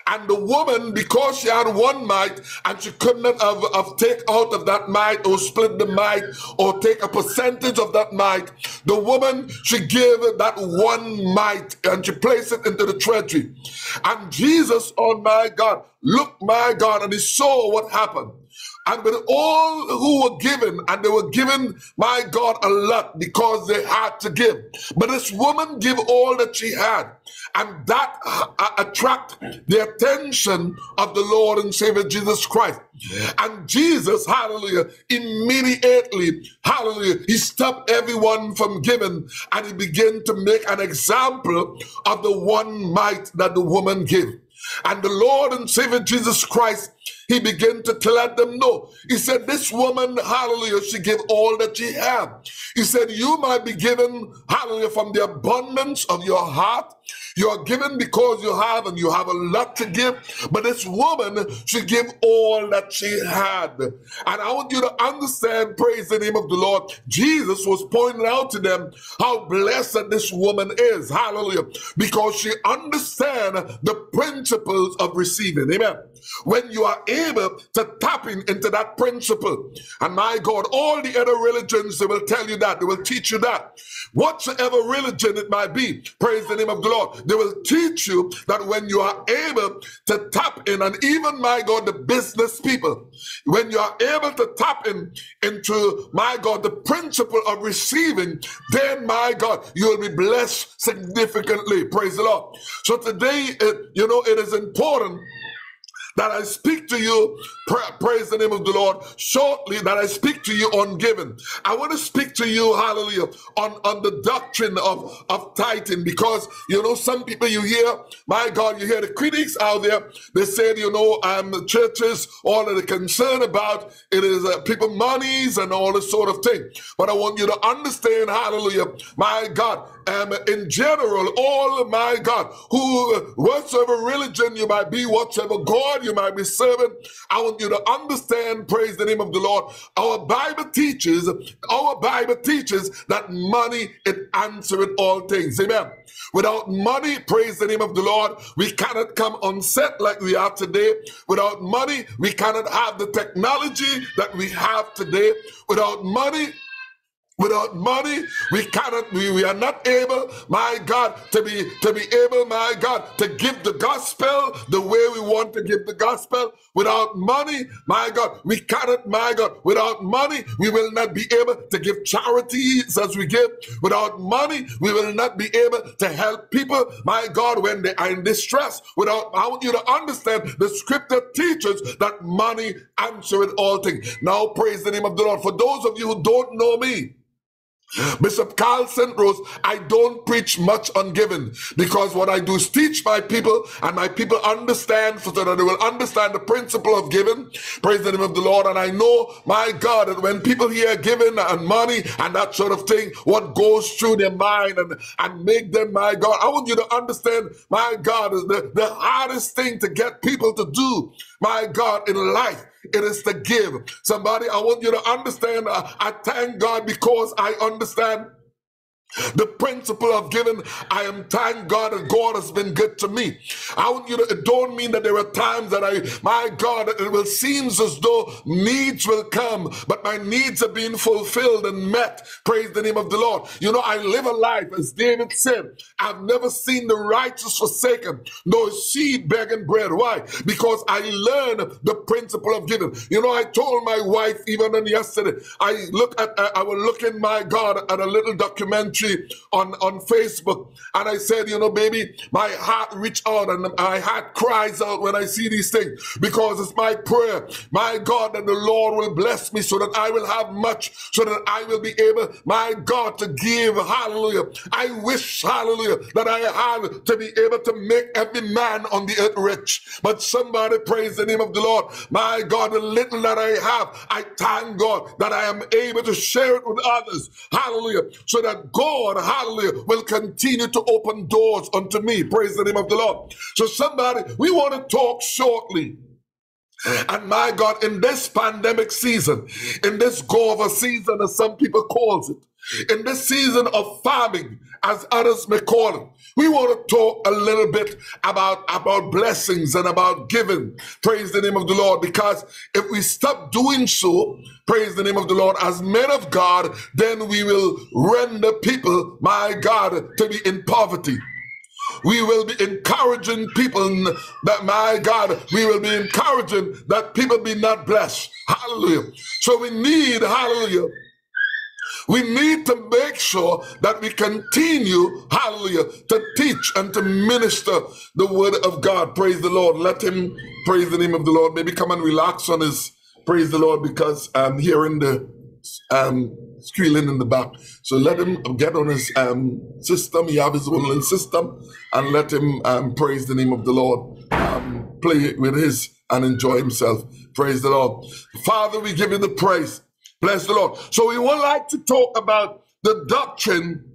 And the woman, because she had one mite, and she could not have, have take out of that mite or split the mite or take a percentage of that mite, the woman, she gave that one mite and she placed it into the treasury. And Jesus, oh my God, look, my God, and he saw what happened. And with all who were given, and they were given, my God, a lot because they had to give. But this woman gave all that she had. And that uh, uh, attract the attention of the Lord and Savior Jesus Christ. And Jesus, hallelujah, immediately, hallelujah, he stopped everyone from giving and he began to make an example of the one mite that the woman gave. And the Lord and Savior Jesus Christ, he began to let them know. He said, This woman, hallelujah, she gave all that she had. He said, You might be given, hallelujah, from the abundance of your heart. You are given because you have, and you have a lot to give. But this woman, she gave all that she had. And I want you to understand, praise the name of the Lord. Jesus was pointing out to them how blessed this woman is. Hallelujah. Because she understands the principles of receiving. Amen. When you are able to tap in into that principle, and my God, all the other religions, they will tell you that, they will teach you that. Whatsoever religion it might be, praise the name of the Lord, they will teach you that when you are able to tap in, and even my God, the business people, when you are able to tap in into my God, the principle of receiving, then my God, you will be blessed significantly. Praise the Lord. So today, it, you know, it is important that I speak to you, pra- praise the name of the Lord, shortly that I speak to you on giving. I want to speak to you, hallelujah, on, on the doctrine of, of tithing because, you know, some people you hear, my God, you hear the critics out there, they said, you know, um, the churches, all that they're concerned about, it is uh, people monies and all this sort of thing. But I want you to understand, hallelujah, my God, um, in general, all my God, who whatsoever religion you might be, whatsoever God you might be serving, I want you to understand, praise the name of the Lord. Our Bible teaches, our Bible teaches that money it answereth all things. Amen. Without money, praise the name of the Lord, we cannot come on set like we are today. Without money, we cannot have the technology that we have today. Without money, Without money, we cannot, we, we are not able, my God, to be to be able, my God, to give the gospel the way we want to give the gospel. Without money, my God, we cannot, my God, without money, we will not be able to give charities as we give. Without money, we will not be able to help people, my God, when they are in distress. Without, I want you to understand the scripture teaches that money answereth all things. Now praise the name of the Lord. For those of you who don't know me, Bishop Carl St. Rose, I don't preach much on giving because what I do is teach my people and my people understand so that they will understand the principle of giving. Praise the name of the Lord. And I know, my God, that when people hear giving and money and that sort of thing, what goes through their mind and, and make them, my God, I want you to understand, my God, is the, the hardest thing to get people to do, my God, in life it is to give. Somebody, I want you to understand. uh, I thank God because I understand the principle of giving, I am thank God that God has been good to me. I want you to, it don't mean that there are times that I, my God, it will seems as though needs will come, but my needs are being fulfilled and met. Praise the name of the Lord. You know, I live a life, as David said, I've never seen the righteous forsaken, nor seed begging bread. Why? Because I learned the principle of giving. You know, I told my wife even on yesterday, I look at, I was looking, my God, at a little documentary on, on Facebook. And I said, you know, baby, my heart reach out and my heart cries out when I see these things because it's my prayer, my God, that the Lord will bless me so that I will have much, so that I will be able, my God, to give. Hallelujah. I wish, hallelujah, that I had to be able to make every man on the earth rich. But somebody praise the name of the Lord. My God, the little that I have, I thank God that I am able to share it with others. Hallelujah. So that God God, hallelujah, will continue to open doors unto me. Praise the name of the Lord. So, somebody, we want to talk shortly. And my God, in this pandemic season, in this Gova season, as some people calls it, in this season of farming, as others may call it, we want to talk a little bit about, about blessings and about giving. Praise the name of the Lord. Because if we stop doing so, praise the name of the Lord, as men of God, then we will render people, my God, to be in poverty. We will be encouraging people that, my God, we will be encouraging that people be not blessed. Hallelujah. So we need, hallelujah, we need to make sure that we continue, hallelujah, to teach and to minister the word of God. Praise the Lord. Let him praise the name of the Lord. Maybe come and relax on his praise the Lord because I'm hearing the um squealing in the back. So let him get on his um system. He have his own system and let him um praise the name of the Lord. Um play with his and enjoy himself. Praise the Lord. Father, we give you the praise. Bless the Lord. So we would like to talk about the doctrine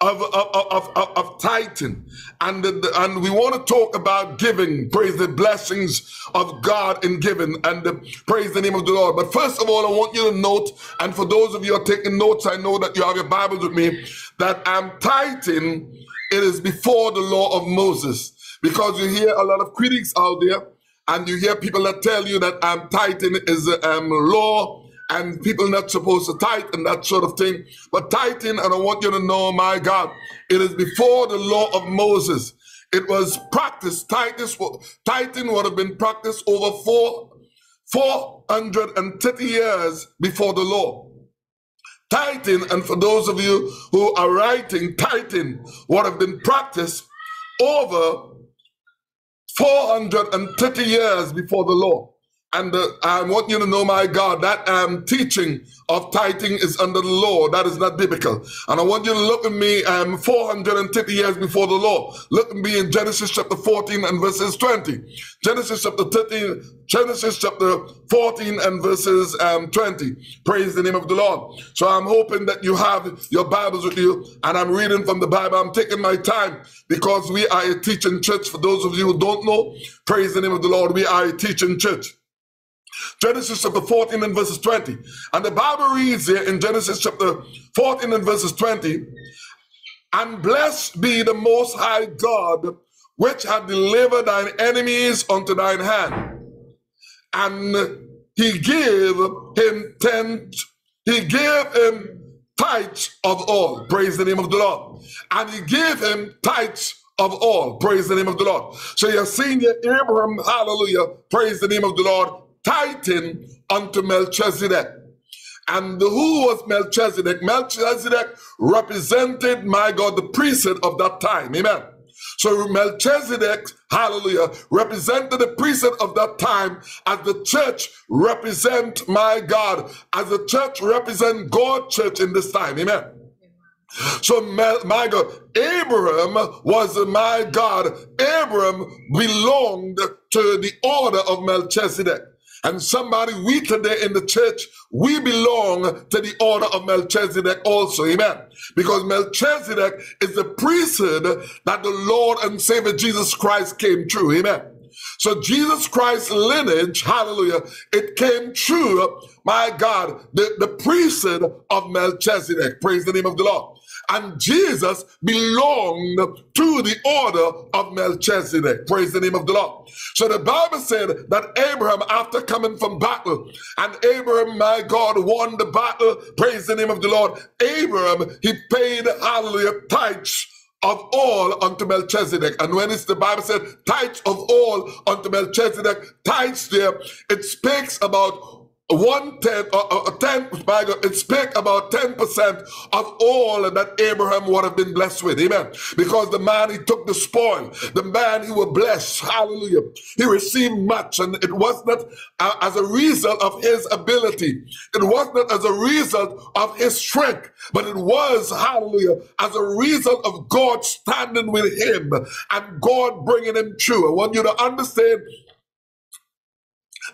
of of of, of, of tithing, and the, and we want to talk about giving. Praise the blessings of God in giving, and the, praise the name of the Lord. But first of all, I want you to note, and for those of you are taking notes, I know that you have your Bibles with me. That I'm tithing. It is before the law of Moses, because you hear a lot of critics out there, and you hear people that tell you that I'm tithing is a um, law and people not supposed to tithe and that sort of thing. But tithing, and I want you to know, my God, it is before the law of Moses. It was practiced. Tithing, tithing would have been practiced over four, 430 years before the law. Tithing, and for those of you who are writing, tithing would have been practiced over 430 years before the law. And uh, I want you to know, my God, that um, teaching of tithing is under the law. That is not biblical. And I want you to look at me um, 450 years before the law. Look at me in Genesis chapter 14 and verses 20. Genesis chapter 13, Genesis chapter 14 and verses um, 20. Praise the name of the Lord. So I'm hoping that you have your Bibles with you and I'm reading from the Bible. I'm taking my time because we are a teaching church. For those of you who don't know, praise the name of the Lord. We are a teaching church. Genesis chapter 14 and verses 20. And the Bible reads here in Genesis chapter 14 and verses 20, and blessed be the most high God, which hath delivered thine enemies unto thine hand. And he gave him ten, he gave him tithes of all. Praise the name of the Lord. And he gave him tithes of all. Praise the name of the Lord. So you're seeing here Abraham, hallelujah, praise the name of the Lord, tithing unto Melchizedek. And who was Melchizedek? Melchizedek represented, my God, the priesthood of that time. Amen. So Melchizedek, hallelujah, represented the priesthood of that time as the church represent, my God, as the church represent God church in this time. Amen. So, my God, Abraham was my God. Abraham belonged to the order of Melchizedek. And somebody, we today in the church, we belong to the order of Melchizedek also. Amen. Because Melchizedek is the priesthood that the Lord and Savior Jesus Christ came through. Amen. So Jesus Christ's lineage, hallelujah, it came true, my God, the, the priesthood of Melchizedek. Praise the name of the Lord. And Jesus belonged to the order of Melchizedek. Praise the name of the Lord. So the Bible said that Abraham, after coming from battle, and Abraham, my God, won the battle. Praise the name of the Lord. Abraham, he paid, hallelujah, tithes of all unto Melchizedek. And when it's the Bible said tithes of all unto Melchizedek, tithes there, it speaks about one tenth, or uh, uh, ten, my God, it speaks about 10% of all that Abraham would have been blessed with. Amen. Because the man, he took the spoil. The man, he was blessed. Hallelujah. He received much. And it was not uh, as a result of his ability. It was not as a result of his strength, but it was, hallelujah, as a result of God standing with him and God bringing him through. I want you to understand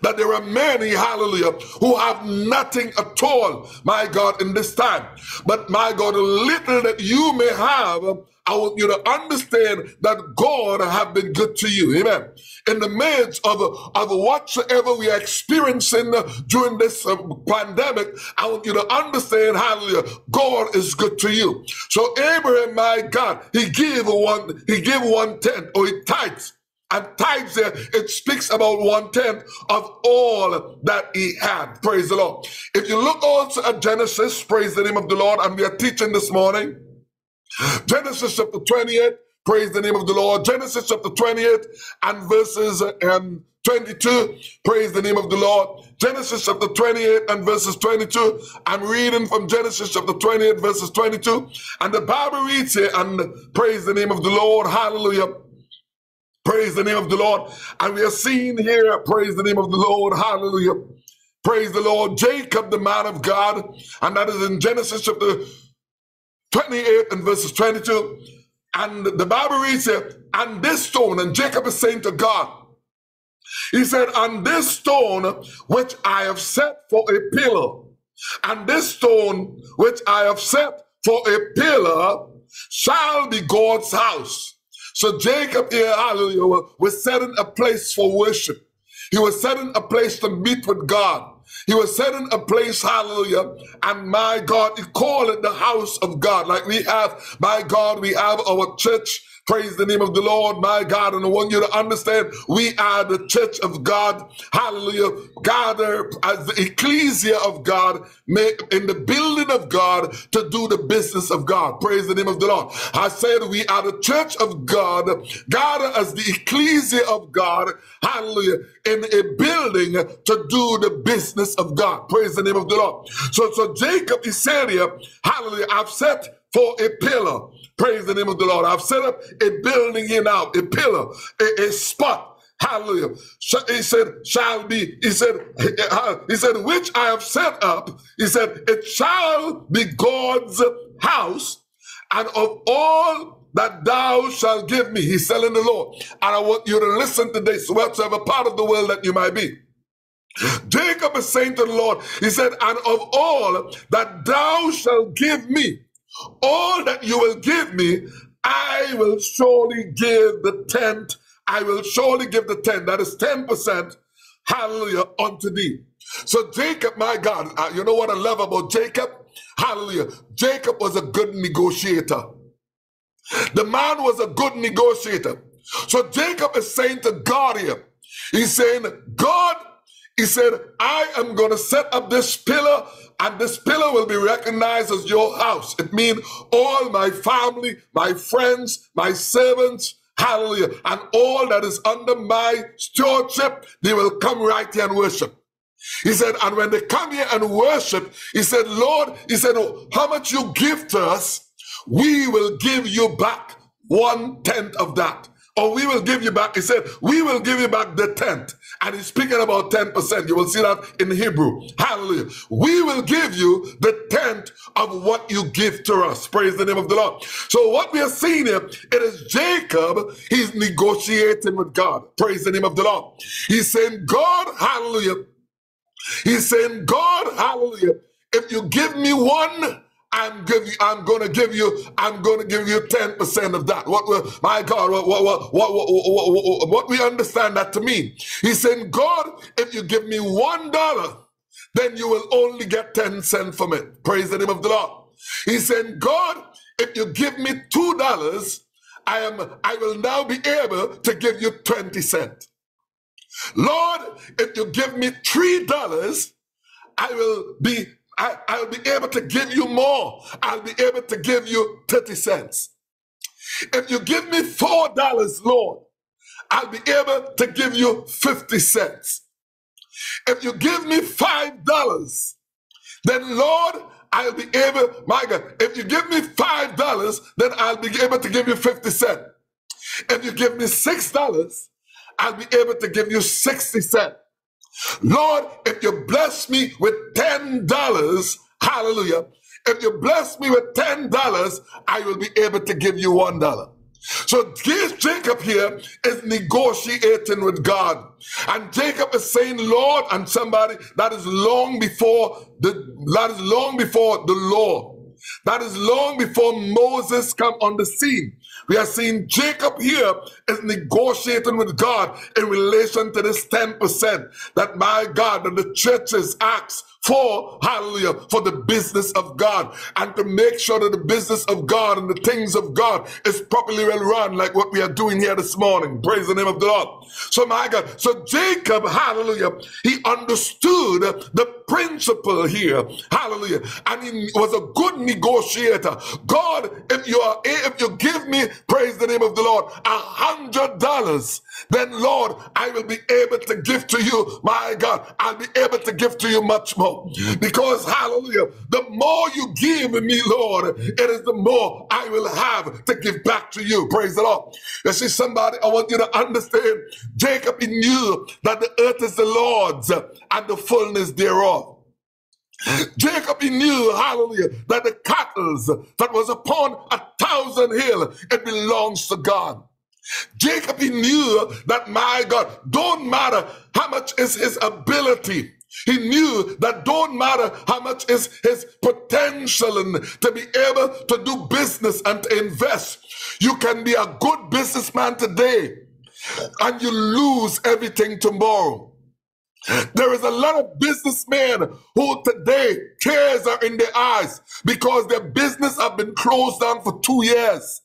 that there are many, hallelujah, who have nothing at all, my God, in this time. But my God, little that you may have, I want you to understand that God have been good to you. Amen. In the midst of, of whatsoever we are experiencing during this uh, pandemic, I want you to understand, hallelujah, God is good to you. So Abraham, my God, he gave one, he gave one tenth or he tithes and tithes there, it speaks about one tenth of all that he had. Praise the Lord. If you look also at Genesis, praise the name of the Lord, and we are teaching this morning. Genesis chapter 28, praise the name of the Lord. Genesis chapter 28 and verses um, 22, praise the name of the Lord. Genesis chapter 28 and verses 22. I'm reading from Genesis chapter 28, verses 22. And the Bible reads here, and praise the name of the Lord. Hallelujah. Praise the name of the Lord. And we are seeing here, praise the name of the Lord. Hallelujah. Praise the Lord. Jacob, the man of God. And that is in Genesis chapter 28 and verses 22. And the Bible reads here, and this stone, and Jacob is saying to God, he said, and this stone which I have set for a pillar, and this stone which I have set for a pillar shall be God's house. So Jacob hallelujah, was setting a place for worship. He was setting a place to meet with God. He was setting a place, hallelujah, and my God, he called it the house of God. Like we have, my God, we have our church Praise the name of the Lord, my God. And I want you to understand we are the church of God. Hallelujah. Gather as the ecclesia of God in the building of God to do the business of God. Praise the name of the Lord. I said we are the church of God, gather as the ecclesia of God. Hallelujah. In a building to do the business of God. Praise the name of the Lord. So, so Jacob is saying here, hallelujah, I've set for a pillar Praise the name of the Lord. I've set up a building in now, a pillar, a, a spot. Hallelujah. He said, shall be, he said, he said, which I have set up. He said, it shall be God's house and of all that thou shalt give me. He's telling the Lord. And I want you to listen to this, whatsoever part of the world that you might be. Jacob is saying to the Lord, he said, and of all that thou shalt give me, all that you will give me, I will surely give the tenth. I will surely give the tenth. That is 10%. Hallelujah unto thee. So Jacob, my God, uh, you know what I love about Jacob? Hallelujah. Jacob was a good negotiator. The man was a good negotiator. So Jacob is saying to God here, he's saying, God, He said, I am going to set up this pillar, and this pillar will be recognized as your house. It means all my family, my friends, my servants, hallelujah, and all that is under my stewardship, they will come right here and worship. He said, and when they come here and worship, he said, Lord, he said, oh, how much you give to us, we will give you back one tenth of that. Or we will give you back. He said, we will give you back the tenth. And he's speaking about 10%. You will see that in Hebrew. Hallelujah. We will give you the tenth of what you give to us. Praise the name of the Lord. So what we are seeing here, it is Jacob. He's negotiating with God. Praise the name of the Lord. He's saying, God, hallelujah. He's saying, God, hallelujah. If you give me one, I'm give you, I'm gonna give you, I'm gonna give you 10% of that. What we- my God, what what, what, what, what, what we understand that to mean. He's saying, God, if you give me one dollar, then you will only get 10 cents from it. Praise the name of the Lord. He's saying, God, if you give me two dollars, I am I will now be able to give you 20 cents. Lord, if you give me three dollars, I will be I, I'll be able to give you more. I'll be able to give you 30 cents. If you give me four dollars, Lord, I'll be able to give you 50 cents. If you give me five dollars, then Lord, I'll be able, my God, if you give me five dollars, then I'll be able to give you 50 cents. If you give me six dollars, I'll be able to give you 60 cents. Lord, if you bless me with ten dollars, hallelujah. If you bless me with ten dollars, I will be able to give you one dollar. So here's Jacob here is negotiating with God. And Jacob is saying, Lord, and somebody that is long before the that is long before the law. That is long before Moses come on the scene. We are seeing Jacob here is negotiating with God in relation to this 10% that my God, that the churches ask for, hallelujah, for the business of God and to make sure that the business of God and the things of God is properly well run, like what we are doing here this morning. Praise the name of the Lord. So, my God, so Jacob, hallelujah, he understood the principle here, hallelujah, and he was a good negotiator. God, if you are, if you give me, praise the name of the Lord, a hundred dollars, then Lord, I will be able to give to you, my God, I'll be able to give to you much more. Because, hallelujah, the more you give me, Lord, it is the more I will have to give back to you. Praise the Lord. You see, somebody, I want you to understand, Jacob, knew that the earth is the Lord's and the fullness thereof. Jacob he knew, hallelujah, that the cattle that was upon a thousand hill, it belongs to God. Jacob he knew that my God, don't matter how much is his ability. He knew that don't matter how much is his potential and to be able to do business and to invest. You can be a good businessman today and you lose everything tomorrow. There is a lot of businessmen who today tears are in their eyes because their business have been closed down for two years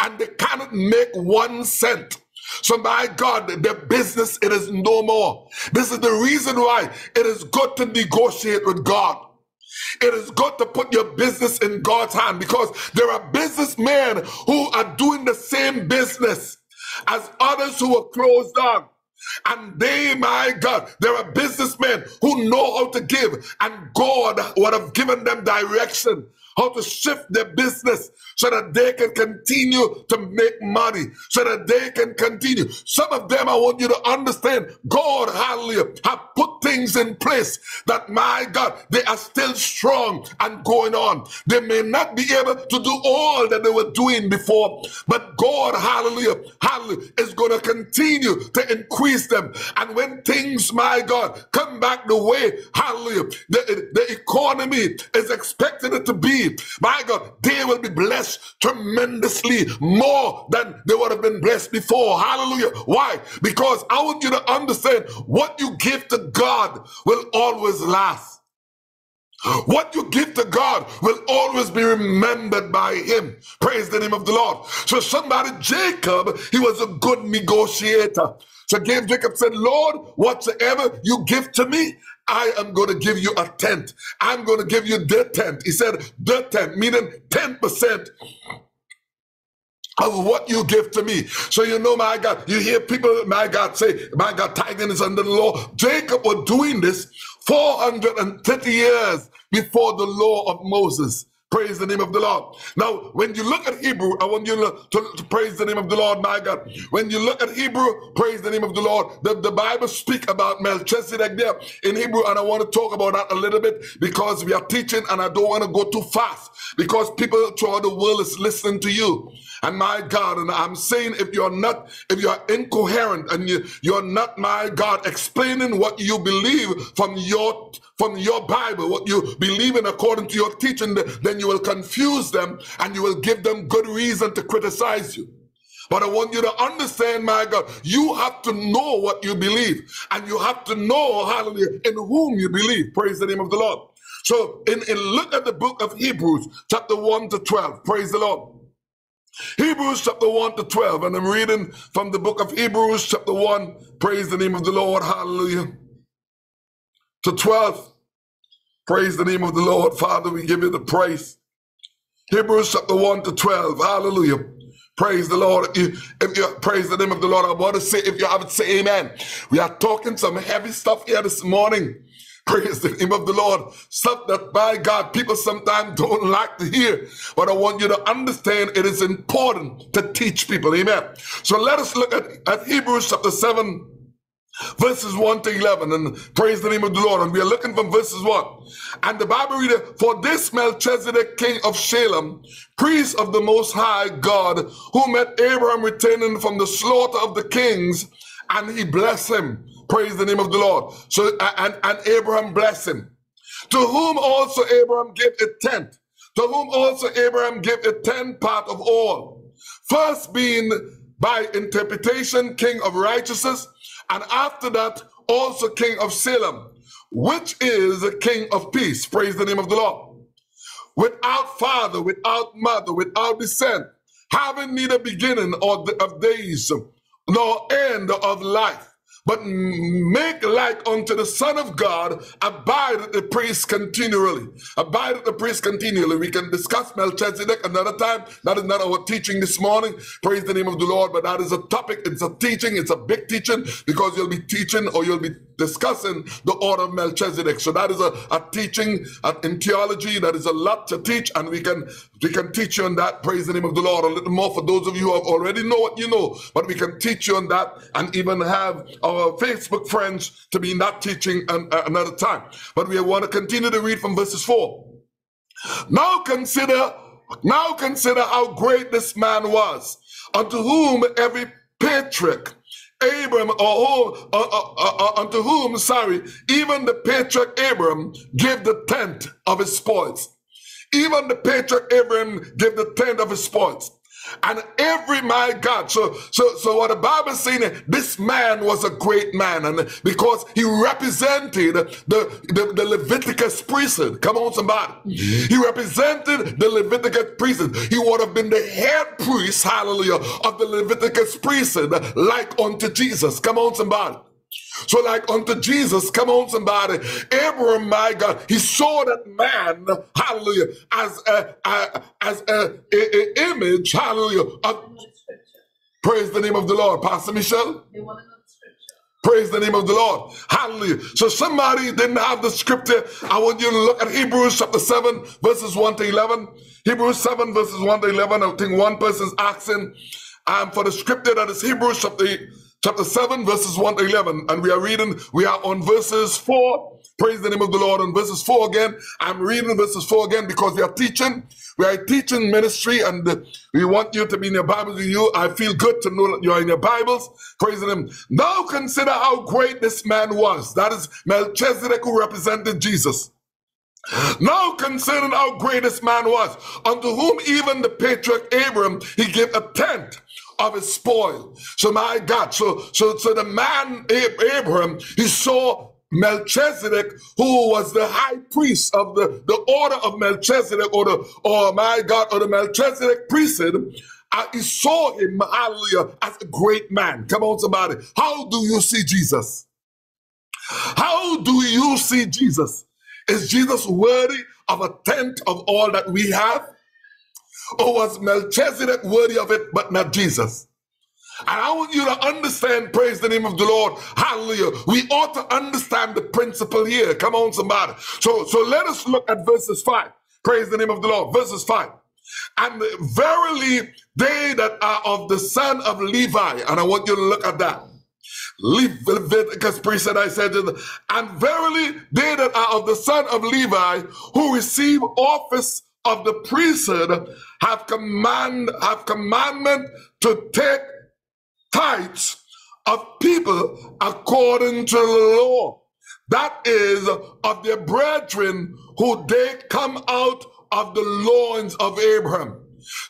and they cannot make one cent. So my God, their business it is no more. This is the reason why it is good to negotiate with God. It is good to put your business in God's hand because there are businessmen who are doing the same business as others who are closed down. And they, my God, there are businessmen who know how to give, and God would have given them direction how to shift their business so that they can continue to make money, so that they can continue. Some of them, I want you to understand, God, hallelujah, have put things in place that, my God, they are still strong and going on. They may not be able to do all that they were doing before, but God, hallelujah, hallelujah, is going to continue to increase them. And when things, my God, come back the way, hallelujah, the, the economy is expected it to be, my God, they will be blessed tremendously more than they would have been blessed before. Hallelujah. Why? Because I want you to understand what you give to God will always last. What you give to God will always be remembered by Him. Praise the name of the Lord. So, somebody, Jacob, he was a good negotiator. So Jacob said, Lord, whatsoever you give to me, I am going to give you a tenth. I'm going to give you the tenth. He said, the tenth, meaning 10% of what you give to me. So you know, my God, you hear people, my God, say, my God, tithing is under the law. Jacob was doing this 430 years before the law of Moses. Praise the name of the Lord. Now, when you look at Hebrew, I want you to, to- praise the name of the Lord, my God. When you look at Hebrew, praise the name of the Lord. The, the Bible speak about Melchizedek there in Hebrew, and I want to talk about that a little bit because we are teaching, and I don't want to go too fast because people throughout the world is listening to you. And my God, and I'm saying if you're not, if you're incoherent and you, you're not, my God, explaining what you believe from your from your Bible, what you believe in according to your teaching, then you will confuse them and you will give them good reason to criticize you. But I want you to understand, my God, you have to know what you believe, and you have to know, hallelujah, in whom you believe. Praise the name of the Lord. So, in, in look at the book of Hebrews, chapter 1 to 12. Praise the Lord. Hebrews chapter 1 to 12, and I'm reading from the book of Hebrews chapter 1. Praise the name of the Lord. Hallelujah. To 12. Praise the name of the Lord. Father, we give you the praise. Hebrews chapter 1 to 12. Hallelujah. Praise the Lord. If you praise the name of the Lord, I want to say, if you have it, say amen. We are talking some heavy stuff here this morning. Praise the name of the Lord. Stuff that by God people sometimes don't like to hear. But I want you to understand it is important to teach people. Amen. So let us look at, at Hebrews chapter 7, verses 1 to 11 and praise the name of the Lord. And we are looking from verses 1. And the Bible reader, for this Melchizedek, king of Shalem, priest of the Most High God, who met Abraham returning from the slaughter of the kings, and he blessed him. Praise the name of the Lord. So, and, and Abraham blessed him. To whom also Abraham gave a tenth. To whom also Abraham gave a tenth part of all. First being by interpretation king of righteousness, and after that also king of Salem, which is a king of peace. Praise the name of the Lord. Without father, without mother, without descent, having neither beginning or of days, nor end of life. But make like unto the Son of God, abide the priest continually. Abide the priest continually. We can discuss Melchizedek another time. That is not our teaching this morning. Praise the name of the Lord. But that is a topic. It's a teaching. It's a big teaching because you'll be teaching or you'll be discussing the order of Melchizedek. So that is a, a teaching uh, in theology. That is a lot to teach, and we can we can teach you on that. Praise the name of the Lord. A little more for those of you who have already know what you know, but we can teach you on that, and even have our Facebook friends to be in that teaching an, uh, another time. But we want to continue to read from verses four. Now consider, now consider how great this man was, unto whom every patriarch, Abram, or whom, uh, uh, uh, uh, unto whom, sorry, even the patriarch Abram gave the tenth of his spoils. Even the patriarch Abram gave the tenth of his spoils. And every my God, so so so what the Bible is saying, this man was a great man, and because he represented the, the, the Leviticus priesthood. Come on, somebody. He represented the Leviticus priesthood. He would have been the head priest, hallelujah, of the Leviticus priesthood, like unto Jesus. Come on, somebody. So, like unto Jesus, come on, somebody. Abraham, my God, he saw that man, hallelujah, as a, a as a, a- a image, hallelujah. Of, praise the name of the Lord, Pastor Michelle. They want to know the scripture. Praise the name of the Lord. Hallelujah. So somebody didn't have the scripture. I want you to look at Hebrews chapter 7, verses 1 to 11. Hebrews 7, verses 1 to 11. I think one person's asking um, for the scripture that is Hebrews chapter, chapter 7, verses 1 to 11. And we are reading, we are on verses 4. Praise the name of the Lord. On verses 4 again. I'm reading verses 4 again because we are teaching. We are teaching ministry and we want you to be in your Bibles with you. I feel good to know that you are in your Bibles. Praise the name. Now consider how great this man was. That is Melchizedek who represented Jesus. Now considering how great this man was, unto whom even the patriarch Abram he gave a tenth of his spoil. So my God, so so so the man Ab- Abraham he saw Melchizedek, who was the high priest of the, the order of Melchizedek, or the or my God, or the Melchizedek priesthood, uh, he saw him, hallelujah, as a great man. Come on, somebody. How do you see Jesus? How do you see Jesus? Is Jesus worthy of a tenth of all that we have? Or was Melchizedek worthy of it, but not Jesus? And I want you to understand, praise the name of the Lord. Hallelujah. We ought to understand the principle here. Come on, somebody. So, so let us look at verses 5. Praise the name of the Lord. Verses 5. And verily, they that are of the son of Levi, and I want you to look at that. Leviticus priest said I said, and verily they that are of the son of Levi who receive office of the priesthood have command have commandment to take tithes of people according to the law. That is of their brethren who they come out of the loins of Abraham.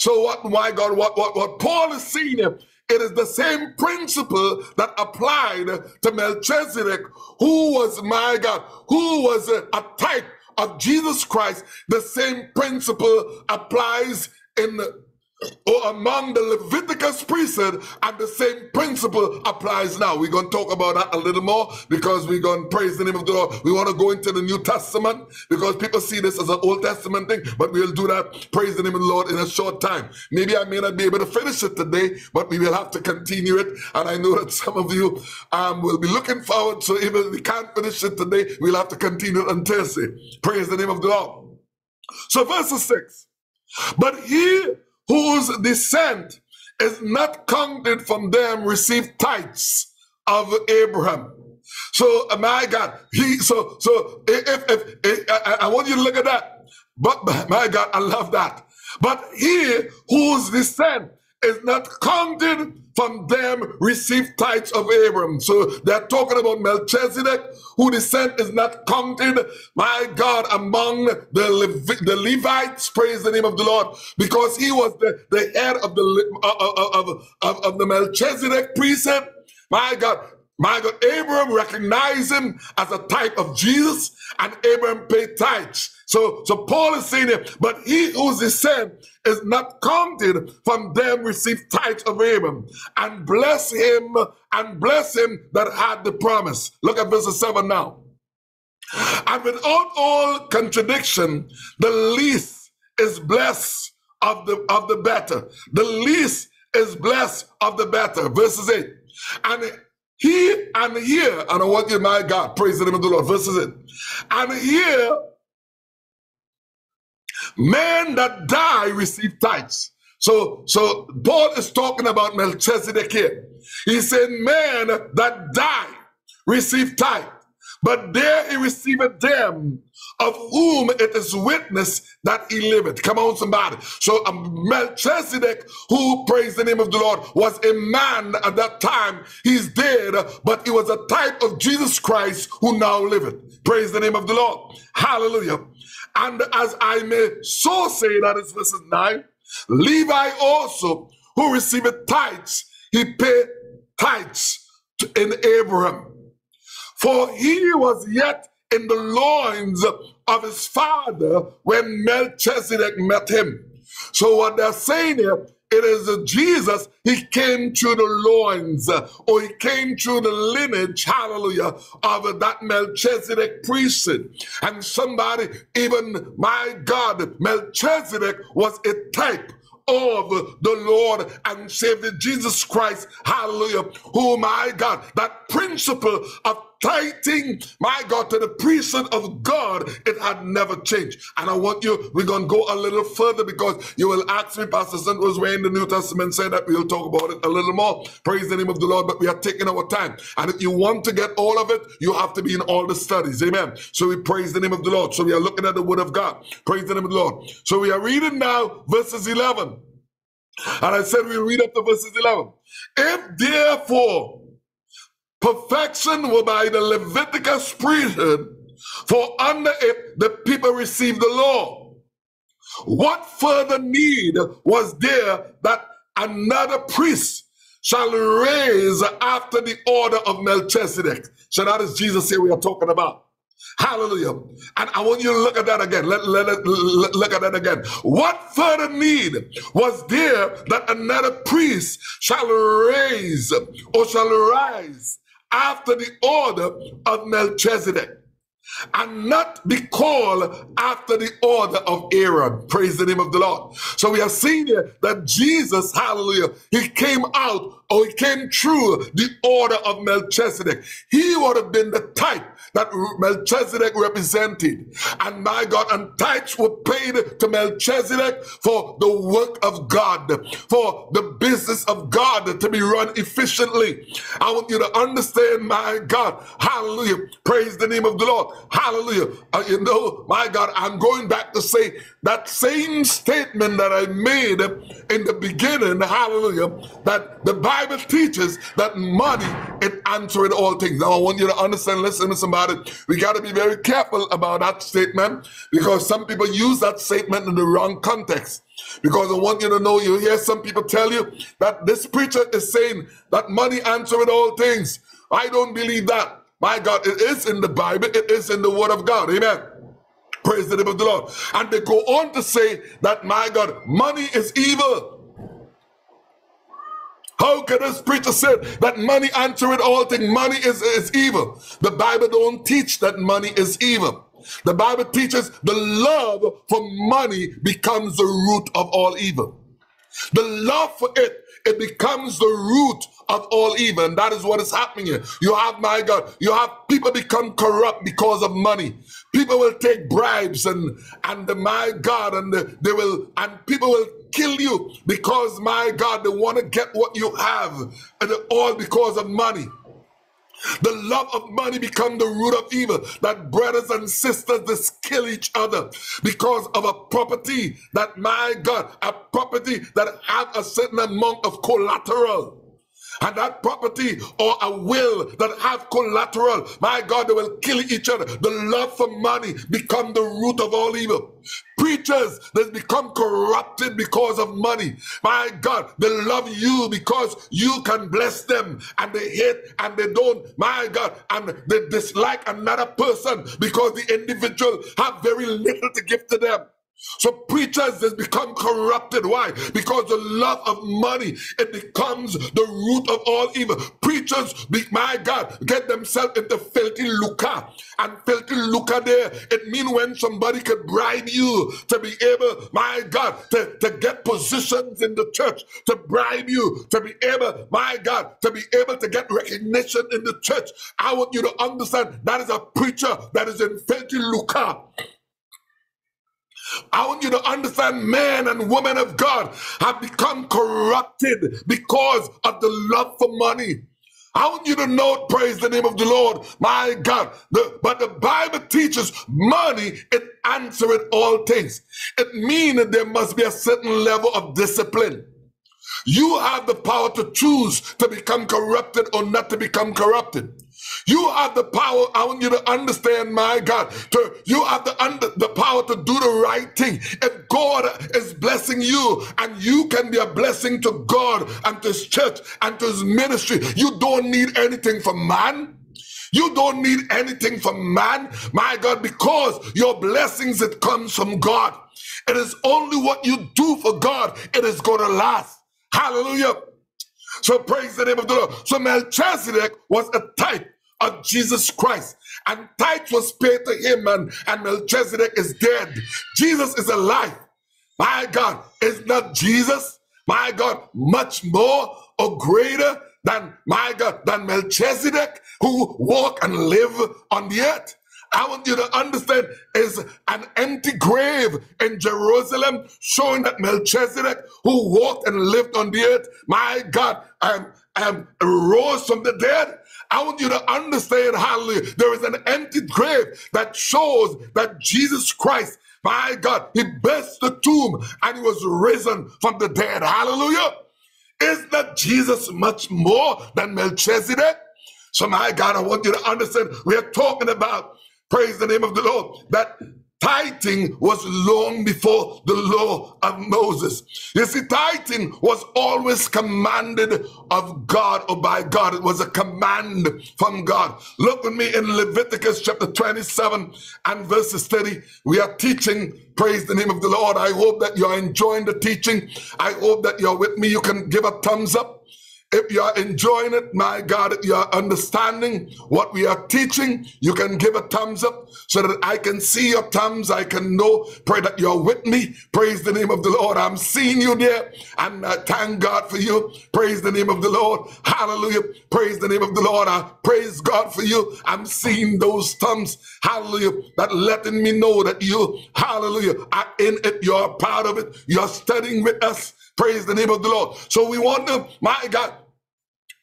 So what my God, what what, what Paul is seeing here, it is the same principle that applied to Melchizedek, who was my God, who was a, a type of Jesus Christ. The same principle applies in or among the Leviticus priesthood, and the same principle applies now. We're going to talk about that a little more because we're going to praise the name of the Lord. We want to go into the New Testament because people see this as an Old Testament thing, but we'll do that, praise the name of the Lord, in a short time. Maybe I may not be able to finish it today, but we will have to continue it. And I know that some of you um, will be looking forward, so even if we can't finish it today, we'll have to continue it on Thursday. Praise the name of the Lord. So, verse 6 But he whose descent is not counted from them receive tithes of Abraham. So, uh, my God, he so so if if, if I, I want you to look at that. But my God, I love that. But he whose descent is not counted from them receive tithes of Abraham. So they're talking about Melchizedek, who descent is not counted, my God, among the, Levi- the Levites. Praise the name of the Lord, because he was the, the head of the Le- uh, uh, of, of, of the Melchizedek priesthood. My God, my God, Abraham recognized him as a type of Jesus, and Abraham paid tithes. So, so Paul is saying it, but he whose descent is not counted from them receive tithes of Abraham, and bless him, and bless him that had the promise. Look at verse 7 now. And without all contradiction, the least is blessed of the of the better. The least is blessed of the better. Verses 8. And he and here, and I want you, my God, praise the name of the Lord. Verses 8. And here, men that die receive tithes. So, so Paul is talking about Melchizedek here. He said, men that die receive tithe, but there he receiveth them of whom it is witness that he liveth. Come on, somebody. So um, Melchizedek, who praised the name of the Lord, was a man at that time. He's dead, but he was a type of Jesus Christ who now liveth. Praise the name of the Lord. Hallelujah. And as I may so say, that is verses 9, Levi also, who received tithes, he paid tithes in Abraham. For he was yet in the loins of his father when Melchizedek met him. So what they're saying here, it is Jesus, he came through the loins, or he came through the lineage, hallelujah, of that Melchizedek priesthood. And somebody, even my God, Melchizedek was a type of the Lord and Savior Jesus Christ, hallelujah, who my God, that principle of tithing, my God, to the priesthood of God, it had never changed. And I want you, we're going to go a little further because you will ask me, Pastor St. Rose where in the New Testament said that we'll talk about it a little more. Praise the name of the Lord, but we are taking our time. And if you want to get all of it, you have to be in all the studies. Amen. So we praise the name of the Lord. So we are looking at the word of God. Praise the name of the Lord. So we are reading now verses 11. And I said we read up to verses 11. If therefore perfection were by the Leviticus priesthood, for under it the people received the law, what further need was there that another priest shall raise after the order of Melchizedek? So that is Jesus here we are talking about. Hallelujah. And I want you to look at that again. Let, let, let, let- look at that again. What further need was there that another priest shall raise or shall rise after the order of Melchizedek? and not be called after the order of Aaron. Praise the name of the Lord. So we have seen here that Jesus, hallelujah, he came out or he came through the order of Melchizedek. He would have been the type that Melchizedek represented. And my God, and tithes were paid to Melchizedek for the work of God, for the business of God to be run efficiently. I want you to understand, my God, hallelujah, praise the name of the Lord, hallelujah. Uh, you know, my God, I'm going back to say that same statement that I made in the beginning, hallelujah, that the Bible teaches that money it answering all things. Now I want you to understand, listen to somebody. We got to be very careful about that statement because some people use that statement in the wrong context. Because I want you to know, you hear some people tell you that this preacher is saying that money answering all things. I don't believe that. My God, it is in the Bible, it is in the Word of God. Amen. Praise the name of the Lord. And they go on to say that, my God, money is evil. How can this preacher say that money answering all things? Money is, is evil. The Bible don't teach that money is evil. The Bible teaches the love for money becomes the root of all evil. The love for it, it becomes the root of all evil. And that is what is happening here. You have, my God, you have people become corrupt because of money. People will take bribes and, and the, my God, and the, they will, and people will kill you because, my God, they want to get what you have. And all because of money. The love of money become the root of evil. That brothers and sisters just kill each other because of a property that, my God, a property that have a certain amount of collateral. And that property or a will that have collateral, my God, they will kill each other. The love for money become the root of all evil. Preachers that become corrupted because of money. My God, they love you because you can bless them and they hate and they don't, my God, and they dislike another person because the individual have very little to give to them. So preachers has become corrupted. Why? Because the love of money, it becomes the root of all evil. Preachers, my God, get themselves into filthy lucre. And filthy lucre there, it means when somebody could bribe you to be able, my God, to, to get positions in the church, to bribe you, to be able, my God, to be able to get recognition in the church. I want you to understand that is a preacher that is in filthy lucre. I want you to understand men and women of God have become corrupted because of the love for money. I want you to know, praise the name of the Lord, my God. The, but the Bible teaches money, it answereth all things. It means that there must be a certain level of discipline. You have the power to choose to become corrupted or not to become corrupted. You have the power. I want you to understand, my God. To you have the under, the power to do the right thing. If God is blessing you, and you can be a blessing to God and to His church and to His ministry, you don't need anything from man. You don't need anything from man, my God, because your blessings it comes from God. It is only what you do for God it is going to last. Hallelujah. So praise the name of the Lord. So Melchizedek was a type of Jesus Christ. And tithe was paid to him, and, and Melchizedek is dead. Jesus is alive. My God, is not Jesus, my God, much more or greater than my God, than Melchizedek, who walk and live on the earth? I want you to understand is an empty grave in Jerusalem showing that Melchizedek, who walked and lived on the earth, my God, and, and rose from the dead. I want you to understand, hallelujah, there is an empty grave that shows that Jesus Christ, my God, he burst the tomb and he was risen from the dead. Hallelujah. Is not Jesus much more than Melchizedek? So, my God, I want you to understand we are talking about, praise the name of the Lord, that tithing was long before the law of Moses. You see, tithing was always commanded of God or by God. It was a command from God. Look with me in Leviticus chapter 27 and verses 30. We are teaching. Praise the name of the Lord. I hope that you're enjoying the teaching. I hope that you're with me. You can give a thumbs up if you are enjoying it, my God, if you are understanding what we are teaching, you can give a thumbs up so that I can see your thumbs. I can know, pray that you're with me. Praise the name of the Lord. I'm seeing you there and I thank God for you. Praise the name of the Lord. Hallelujah. Praise the name of the Lord. I praise God for you. I'm seeing those thumbs. Hallelujah. That letting me know that you, hallelujah, are in it. You're part of it. You're studying with us. Praise the name of the Lord. So we want to, my God,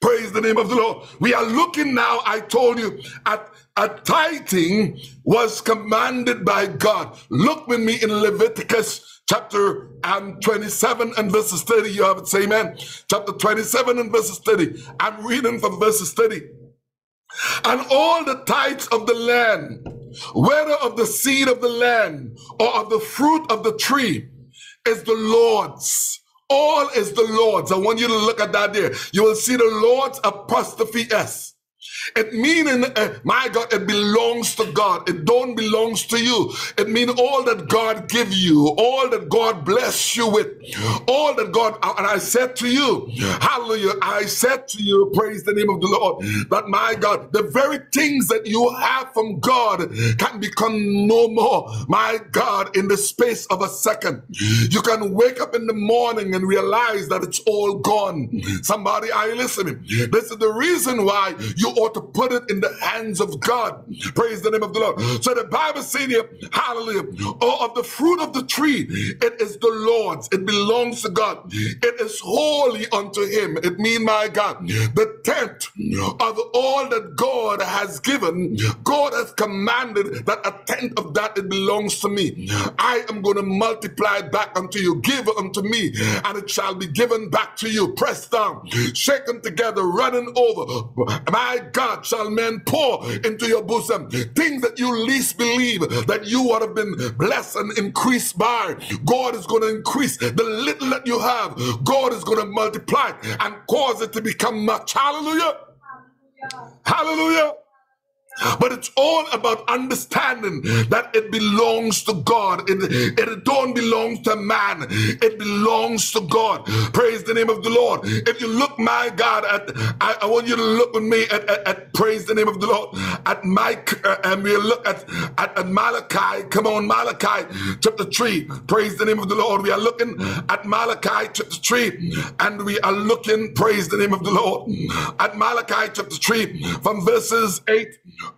praise the name of the Lord. We are looking now, I told you, at, a tithing was commanded by God. Look with me in Leviticus chapter um, 27 and verses 30. You have it, say amen. Chapter 27 and verses 30. I'm reading from verses 30. And all the tithes of the land, whether of the seed of the land or of the fruit of the tree, is the Lord's. All is the Lord's. I want you to look at that there. You will see the Lord's apostrophe S. It meaning, uh, my God, it belongs to God. It don't belongs to you. It mean all that God give you, all that God bless you with, all that God. And I said to you, Hallelujah! I said to you, praise the name of the Lord, that my God, the very things that you have from God can become no more. My God, in the space of a second, you can wake up in the morning and realize that it's all gone. Somebody, are you listening? This is the reason why you ought to put it in the hands of God. Praise the name of the Lord. So the Bible says here, hallelujah, or of the fruit of the tree, it is the Lord's. It belongs to God. It is holy unto him. It means, my God, the tenth of all that God has given, God has commanded that a tenth of that it belongs to me. I am going to multiply back unto you. Give unto me, and it shall be given back to you. Pressed down, shaken together, running over. My God, shall men pour into your bosom things that you least believe that you would have been blessed and increased by. God is going to increase the little that you have. God is going to multiply and cause it to become much. Hallelujah. Hallelujah. But it's all about understanding that it belongs to God. It, it don't belong to man. It belongs to God. Praise the name of the Lord. If you look, my God, at I, I want you to look with me at, at, at praise the name of the Lord. At Mike, uh, and we look at, at, at Malachi. Come on, Malachi chapter 3. Praise the name of the Lord. We are looking at Malachi chapter 3, and we are looking, praise the name of the Lord, at Malachi chapter 3 from verses 8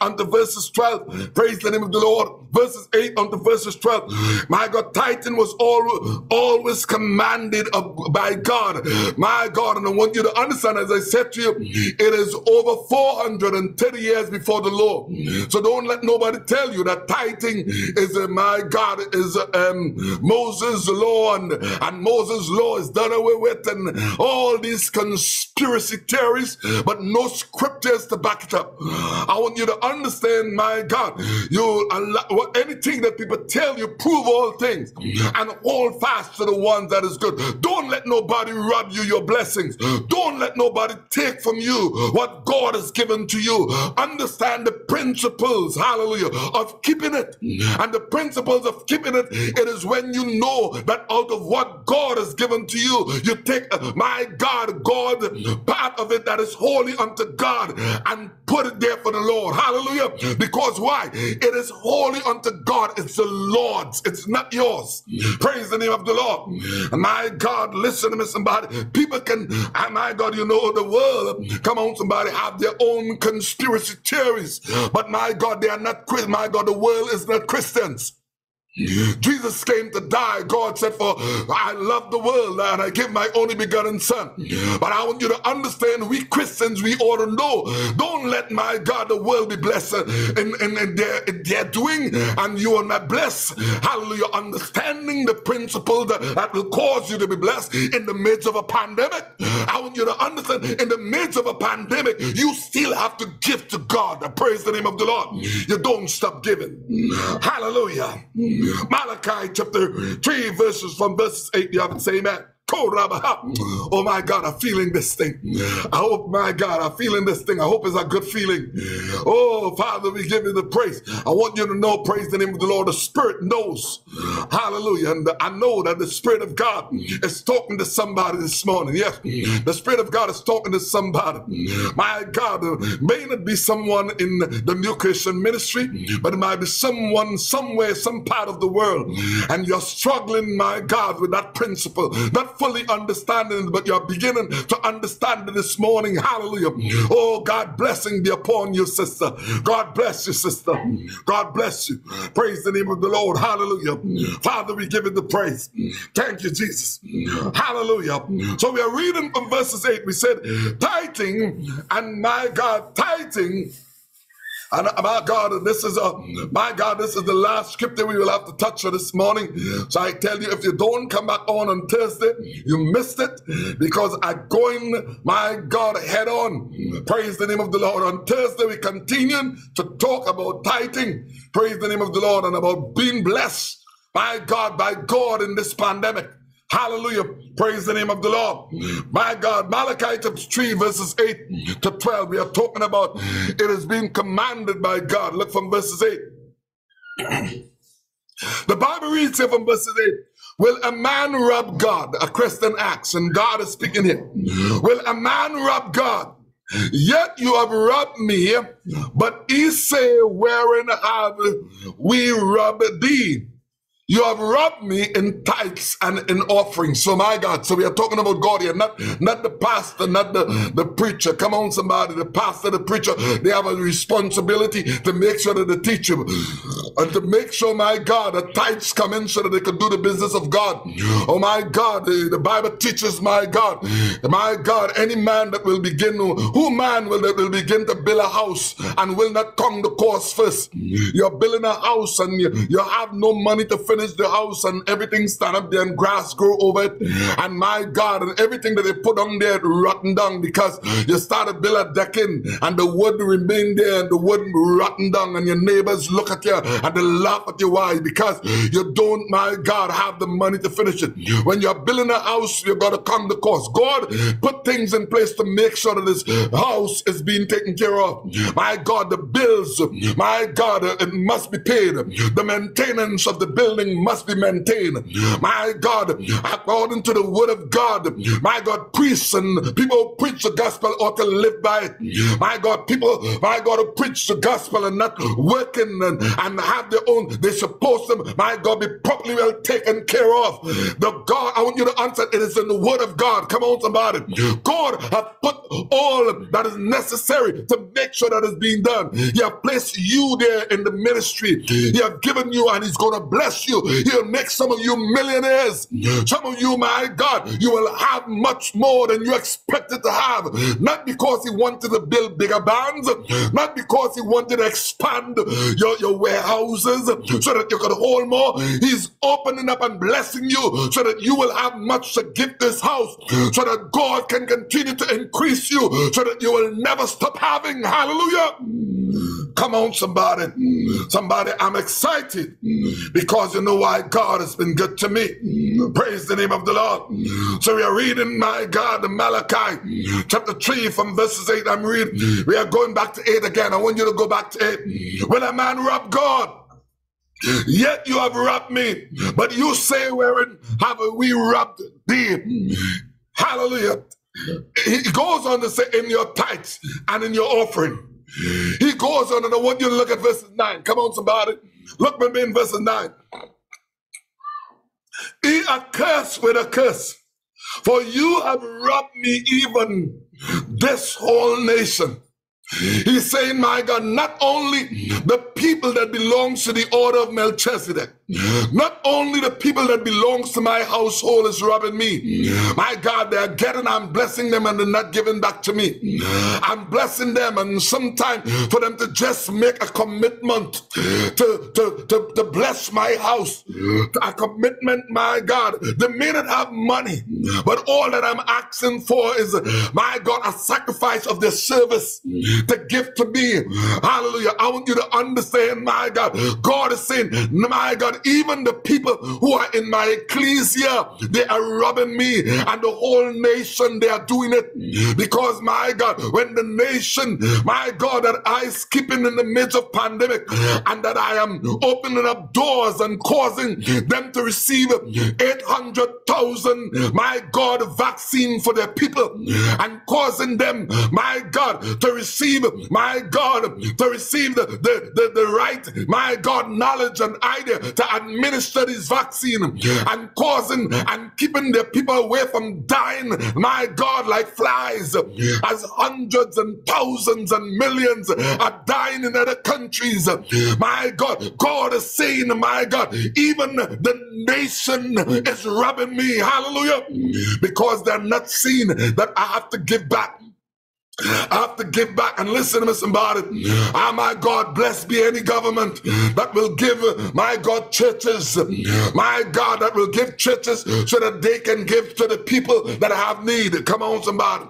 unto verses 12. Praise the name of the Lord. Verses 8 unto verses 12. My God, Tithing was all, always commanded of, by God. My God, and I want you to understand, as I said to you, it is over 430 years before the law. So don't let nobody tell you that tithing is, uh, my God, is um, Moses' law and, and Moses' law is done away with and all these conspiracy theories, but no scriptures to back it up. I want you to understand, my God, you allow anything that people tell you, prove all things and hold fast to the ones that is good. Don't let nobody rob you your blessings. Don't let nobody take from you what God has given to you. Understand the principles, hallelujah, of keeping it. And the principles of keeping it, it is when you know that out of what God has given to you, you take, my God, God, part of it that is holy unto God and put it there for the Lord. Hallelujah. Because why? It is holy unto God. It's the Lord's. It's not yours. Praise the name of the Lord. My God, listen to me, somebody. People can, ah, my God, you know the world. Come on, somebody, have their own conspiracy theories. But my God, they are not. My God, the world is not Christians. Jesus came to die. God said, For I love the world and I give my only begotten son. But I want you to understand, we Christians, we ought to know. Don't let my God the world be blessed in, in, in, their, in their doing, and you are not blessed. Hallelujah. Understanding the principle that, that will cause you to be blessed in the midst of a pandemic. I want you to understand in the midst of a pandemic, you still have to give to God. Praise the name of the Lord. You don't stop giving. Hallelujah. Malachi chapter 3, verses from verses 8. You haven't say amen. Korabaha. Mm. Oh my God, I'm feeling this thing. I hope, my God, I'm feeling this thing. I hope it's a good feeling. Oh, Father, we give you the praise. I want you to know, praise the name of the Lord. The Spirit knows. Hallelujah. And I know that the Spirit of God mm. is talking to somebody this morning. Yes, mm. the Spirit of God is talking to somebody. My God, it may not be someone in the New Creation ministry, but it might be someone somewhere, some part of the world, and you're struggling, my God, with that principle, fully understanding, but you're beginning to understand it this morning. Hallelujah. Oh, God blessing be upon you, sister. God bless you, sister. God bless you. Praise the name of the Lord. Hallelujah. Father, we give you the praise. Thank you, Jesus. Hallelujah. So we are reading from verses 8. We said, tithing, and my God, tithing and my God, this is a my God, this is the last scripture we will have to touch on this morning. So I tell you, if you don't come back on on Thursday, you missed it because I'm going, my God, head on. Praise the name of the Lord. On Thursday, we continue to talk about tithing. Praise the name of the Lord and about being blessed, my God, by God in this pandemic. Hallelujah. Praise the name of the Lord. My God, Malachi chapter 3, verses 8 to 12. We are talking about it has been commanded by God. Look from verses 8. The Bible reads here from verses 8. Will a man rob God? A question asks, and God is speaking here. Will a man rob God? Yet you have robbed me, but he say, Wherein have we robbed thee? You have robbed me in tithes and in offerings. So my God, so we are talking about God here, not, not the pastor, not the, the preacher. Come on, somebody, the pastor, the preacher, they have a responsibility to make sure that the teacher and to make sure, my God, the tithes come in so that they can do the business of God. Oh my God, the, the Bible teaches, my God, my God, any man that will begin, who man will that will begin to build a house and will not come the course first? You're building a house and you, you have no money to finish the house and everything stand up there and grass grow over it. And my God, and everything that they put on there rotten down because you started build a decking and the wood remain there and the wood rotten down and your neighbors look at you and they laugh at you. Why? Because you don't, my God, have the money to finish it. When you're building a house, you've got to come the cost. God put things in place to make sure that this house is being taken care of. My God, the bills, my God, it must be paid. The maintenance of the building must be maintained. My God, according to the word of God, my God, priests and people who preach the gospel ought to live by it. My God, people, my God, who preach the gospel and not working and, and have their own, they're supposed to, my God, be properly well taken care of. The God, I want you to answer, it is in the word of God. Come on, somebody. God has put all that is necessary to make sure that it's being done. He has placed you there in the ministry. He has given you and He's going to bless you. He'll make some of you millionaires. Some of you, my God, you will have much more than you expected to have. Not because He wanted to build bigger barns, not because He wanted to expand your, your warehouses so that you could hold more. He's opening up and blessing you so that you will have much to give this house, so that God can continue to increase you, so that you will never stop having. Hallelujah. Come on, somebody. Somebody, I'm excited because you why God has been good to me. Praise the name of the Lord. So we are reading, my God, Malachi chapter 3 from verses 8. I'm reading. We are going back to 8 again. I want you to go back to 8. When a man rob God, Yet you have robbed me, but you say, Wherein have we robbed thee? Hallelujah. He goes on to say, In your tithes and in your offering. He goes on, and I want you to look at verses 9. Come on, somebody. Look with me in verses 9. He accursed with a curse, for you have robbed me even this whole nation. He's saying, my God, not only the people that belongs to the order of Melchizedek, not only the people that belongs to my household is robbing me. My God, they're getting, I'm blessing them and they're not giving back to me. I'm blessing them and sometimes for them to just make a commitment to, to, to, to bless my house. A commitment, my God. They may not have money, but all that I'm asking for is, my God, a sacrifice of their service to give to me. Hallelujah. I want you to understand, my God. God is saying, my God, even the people who are in my ecclesia, they are robbing me, and the whole nation, they are doing it. Because, my God, when the nation, my God, that I skipping in the midst of pandemic, and that I am opening up doors and causing them to receive 800,000, my God, vaccine for their people, and causing them, my God, to receive, my God, to receive the, the, the, the right, my God, knowledge and idea to administer this vaccine and causing and keeping the people away from dying, my God, like flies, as hundreds and thousands and millions are dying in other countries. My God, God is saying, my God, even the nation is robbing me. Hallelujah. Because they're not seeing that I have to give back. I have to give back and listen to me, somebody. Ah, my God, blessed be any government that will give, my God, churches, my God, that will give churches so that they can give to the people that have need. Come on, somebody.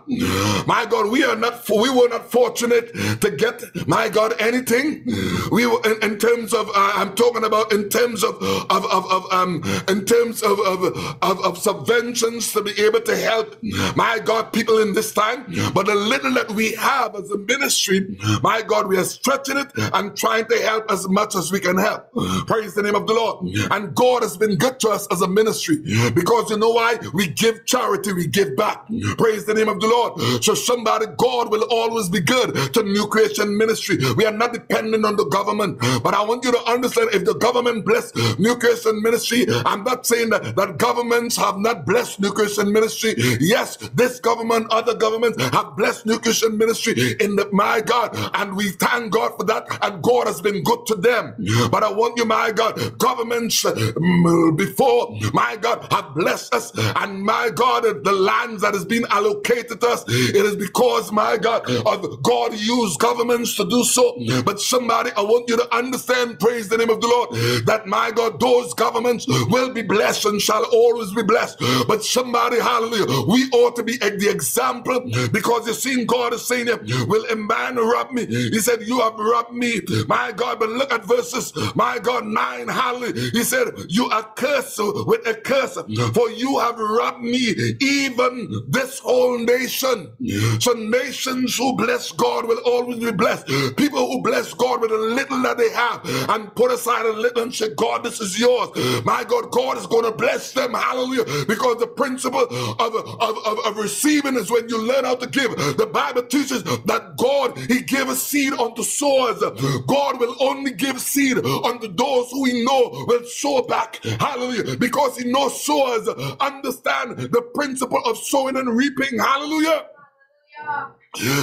My God, we are not, we were not fortunate to get, my God, anything. We were in, in terms of, uh, I'm talking about in terms of, of, of, of um, in terms of, of, of, of subventions to be able to help, my God, people in this time. But the little that we have as a ministry, my God, we are stretching it and trying to help as much as we can help. Praise the name of the Lord. And God has been good to us as a ministry because you know why? We give charity, we give back. Praise the name of the Lord. So somebody, God will always be good to New Creation Ministry. We are not dependent on the government, but I want you to understand if the government bless New Creation Ministry, I'm not saying that, that governments have not blessed New Creation Ministry. Yes, this government, other governments have blessed New Creation ministry in the my God, and we thank God for that. And God has been good to them. But I want you, my God, governments mm, before my God have blessed us, and my God, the lands that has been allocated to us, it is because my God of God used governments to do so. But somebody, I want you to understand, praise the name of the Lord, that my God, those governments will be blessed and shall always be blessed. But somebody, hallelujah, we ought to be at the example because you see, God God is saying, Will a man rob me? He said, You have robbed me, my God. But look at verses, my God, 9. Hallelujah. He said, You are cursed with a curse, for you have robbed me, even this whole nation. So nations who bless God will always be blessed. People who bless God with a little that they have and put aside a little and say, God, this is yours. My God, God is going to bless them. Hallelujah. Because the principle of, of, of, of receiving is when you learn how to give. The Bible Bible teaches that God, He gave a seed unto sowers. God will only give seed unto those who He know will sow back. Hallelujah. Because He knows sowers understand the principle of sowing and reaping. Hallelujah.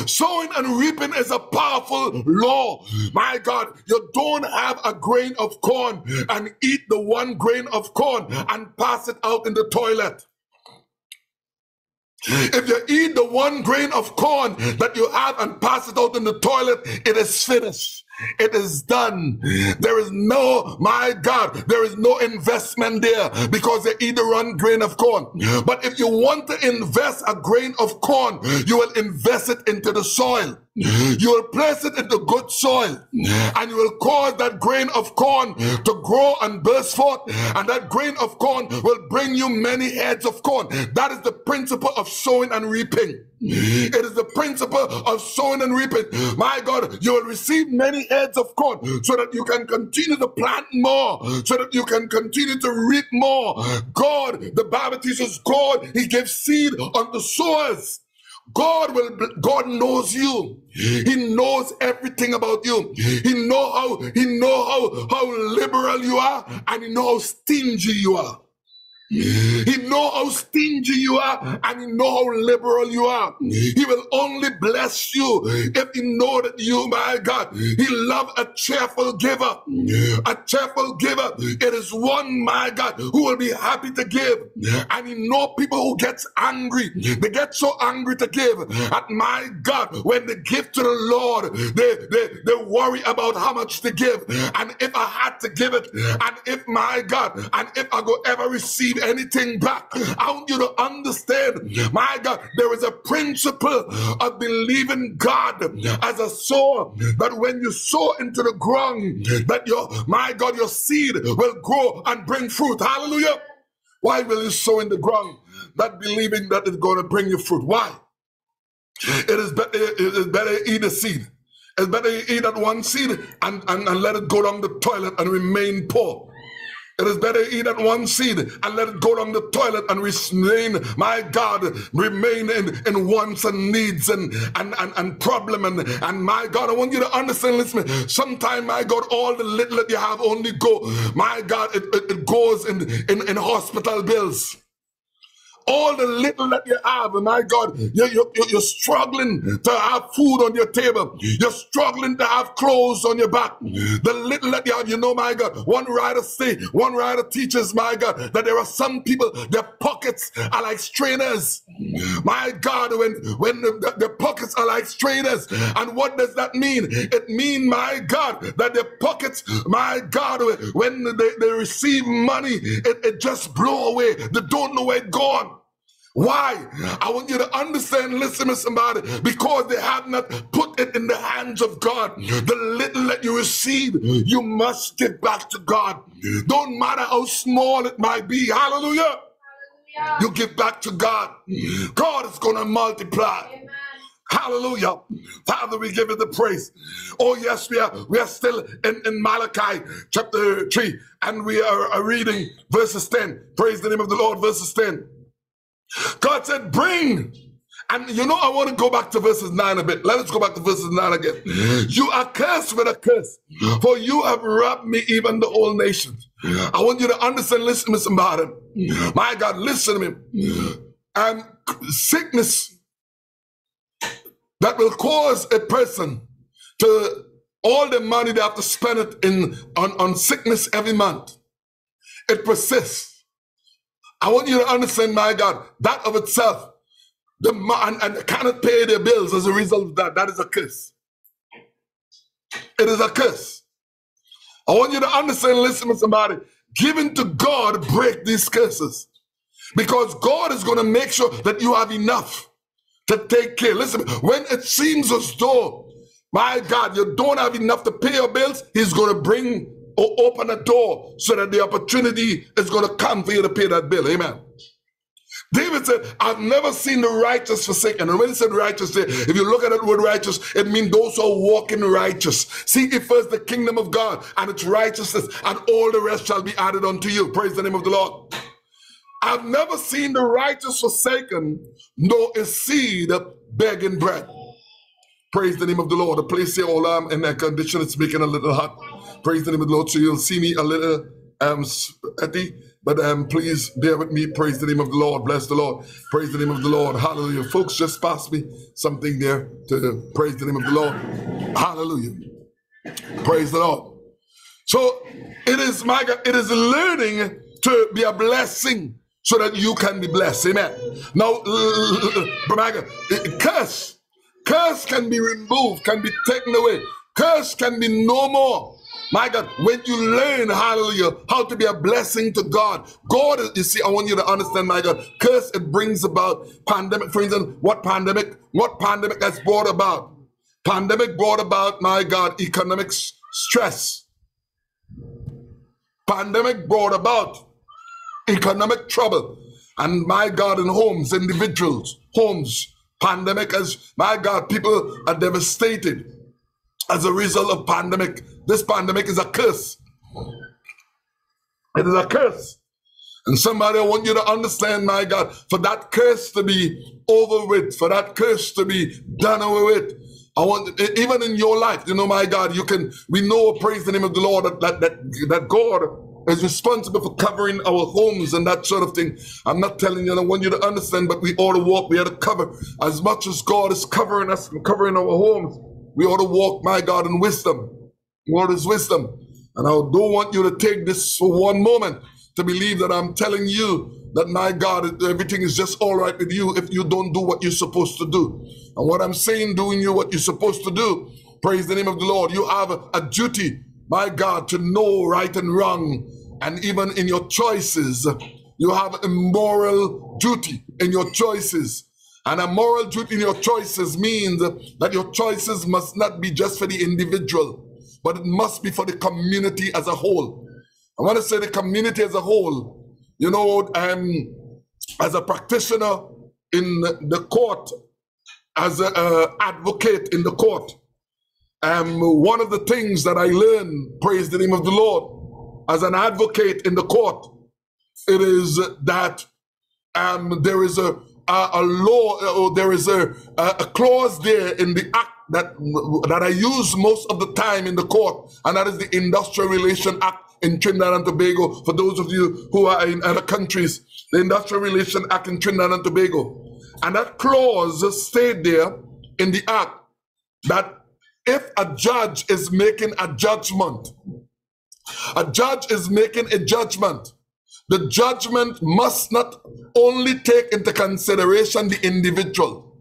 Sowing and reaping is a powerful law. My God, you don't have a grain of corn and eat the one grain of corn and pass it out in the toilet. If you eat the one grain of corn that you have and pass it out in the toilet, it is finished. It is done. There is no, my God, there is no investment there because eat the one grain of corn. But if you want to invest a grain of corn, you will invest it into the soil. Mm-hmm. You will place it into good soil and you will cause that grain of corn to grow and burst forth. And that grain of corn will bring you many heads of corn. That is the principle of sowing and reaping. Mm-hmm. It is the principle of sowing and reaping. My God, you will receive many heads of corn so that you can continue to plant more, so that you can continue to reap more. God, the Bible teaches God, He gives seed unto sowers. God will God knows you. He knows everything about you. He know how he know how how liberal you are and he know how stingy you are. He know how stingy you are and he know how liberal you are. He will only bless you if he know that you, my God, he love a cheerful giver. A cheerful giver. It is one, my God, who will be happy to give. And he know people who gets angry. They get so angry to give. And my God, when they give to the Lord, they, they, they worry about how much to give. And if I had to give it, and if my God, and if I go ever receive anything back, I want you to understand, my God, there is a principle of believing God as a sower that when you sow into the ground, that your my God, your seed will grow and bring fruit. Hallelujah. Why will you sow in the ground? Not believing that it's going to bring you fruit. Why? It is better, it is better eat a seed. It's better you eat that one seed and, and, and let it go down the toilet and remain poor. It is better eat at one seed and let it go down the toilet and remain, my God, remain in, in wants and needs and and, and, and problem. And, and my God, I want you to understand, listen, sometimes, my God, all the little that you have only go, my God, it, it, it goes in, in, in hospital bills all the little that you have, my God, you're, you're, you're struggling to have food on your table. You're struggling to have clothes on your back. The little that you have, you know, my God, one writer say, one writer teaches, my God, that there are some people, their pockets are like strainers. My God, when, when the, the pockets are like strainers. And what does that mean? It means, my God, that their pockets, my God, when they, they receive money, it, it just blow away. They don't know where it gone. Why? I want you to understand, listen to somebody, because they have not put it in the hands of God. The little that you receive, you must give back to God. Don't matter how small it might be. Hallelujah. You give back to God. God is going to multiply. Hallelujah. Father, we give you the praise. Oh, yes, we are we are still in, in Malachi chapter 3, and we are, are reading verses 10. Praise the name of the Lord, verses 10. God said, Bring. And you know, I want to go back to verses 9 a bit. Let us go back to verses 9 again. You are cursed with a curse, for you have robbed me, even the whole nation. I want you to understand, listen to me, somebody. My God, listen to me. And sickness that will cause a person to all the money they have to spend it in on, on sickness every month. It persists. I want you to understand, my God, that of itself, the man and, cannot pay their bills as a result of that. That is a curse. It is a curse. I want you to understand, listen to somebody. Giving to God break these curses. Because God is going to make sure that you have enough to take care. Listen, when it seems as though, my God, you don't have enough to pay your bills, He's going to bring or open a door so that the opportunity is going to come for you to pay that bill. Amen. David said, I've never seen the righteous forsaken. And when he said righteous, if you look at that word righteous, it means those who are walking righteous. See ye first the kingdom of God and its righteousness, and all the rest shall be added unto you. Praise the name of the Lord. I've never seen the righteous forsaken, nor a seed begging bread. Praise the name of the Lord. The place here, all I'm in that condition, it's making a little hot. Praise the name of the Lord. So you'll see me a little um sweaty, but um please bear with me. Praise the name of the Lord. Bless the Lord. Praise the name of the Lord. Hallelujah. Folks, just pass me something there to praise the name of the Lord. Hallelujah. Praise the Lord. So it is my God, it is learning to be a blessing so that you can be blessed. Amen. Now, my God, curse, curse can be removed, can be taken away. Curse can be no more. My God, when you learn, hallelujah, how to be a blessing to God, God, you see, I want you to understand, my God, curse, it brings about pandemic. For instance, what pandemic, what pandemic has brought about? Pandemic brought about, my God, economic stress. Pandemic brought about economic trouble. And my God, in homes, individuals, homes, pandemic has, my God, people are devastated as a result of pandemic. This pandemic is a curse. It is a curse. And somebody, I want you to understand, my God, for that curse to be over with, for that curse to be done away with. I want, even in your life, you know, my God, you can, we know, praise the name of the Lord, that, that, that, that God is responsible for covering our homes and that sort of thing. I'm not telling you, I want you to understand, but we ought to walk, we ought to cover as much as God is covering us and covering our homes. We ought to walk, my God, in wisdom. What is wisdom? And I don't want you to take this for one moment to believe that I'm telling you that my God, everything is just all right with you if you don't do what you're supposed to do. And what I'm saying, doing you what you're supposed to do, praise the name of the Lord. You have a, duty, my God, to know right and wrong. And even in your choices, you have a moral duty in your choices. And a moral duty in your choices means that your choices must not be just for the individual, but it must be for the community as a whole. I want to say the community as a whole. You know, um, as a practitioner in the court, as an advocate in the court, um, one of the things that I learned, praise the name of the Lord, as an advocate in the court, it is that um, there is a, a, a law, uh, or there is a, a, a clause there in the act that that I use most of the time in the court, and that is the Industrial Relation Act in Trinidad and Tobago. For those of you who are in other countries, the Industrial Relation Act in Trinidad and Tobago, and that clause stayed there in the act that if a judge is making a judgment, a judge is making a judgment. The judgment must not only take into consideration the individual,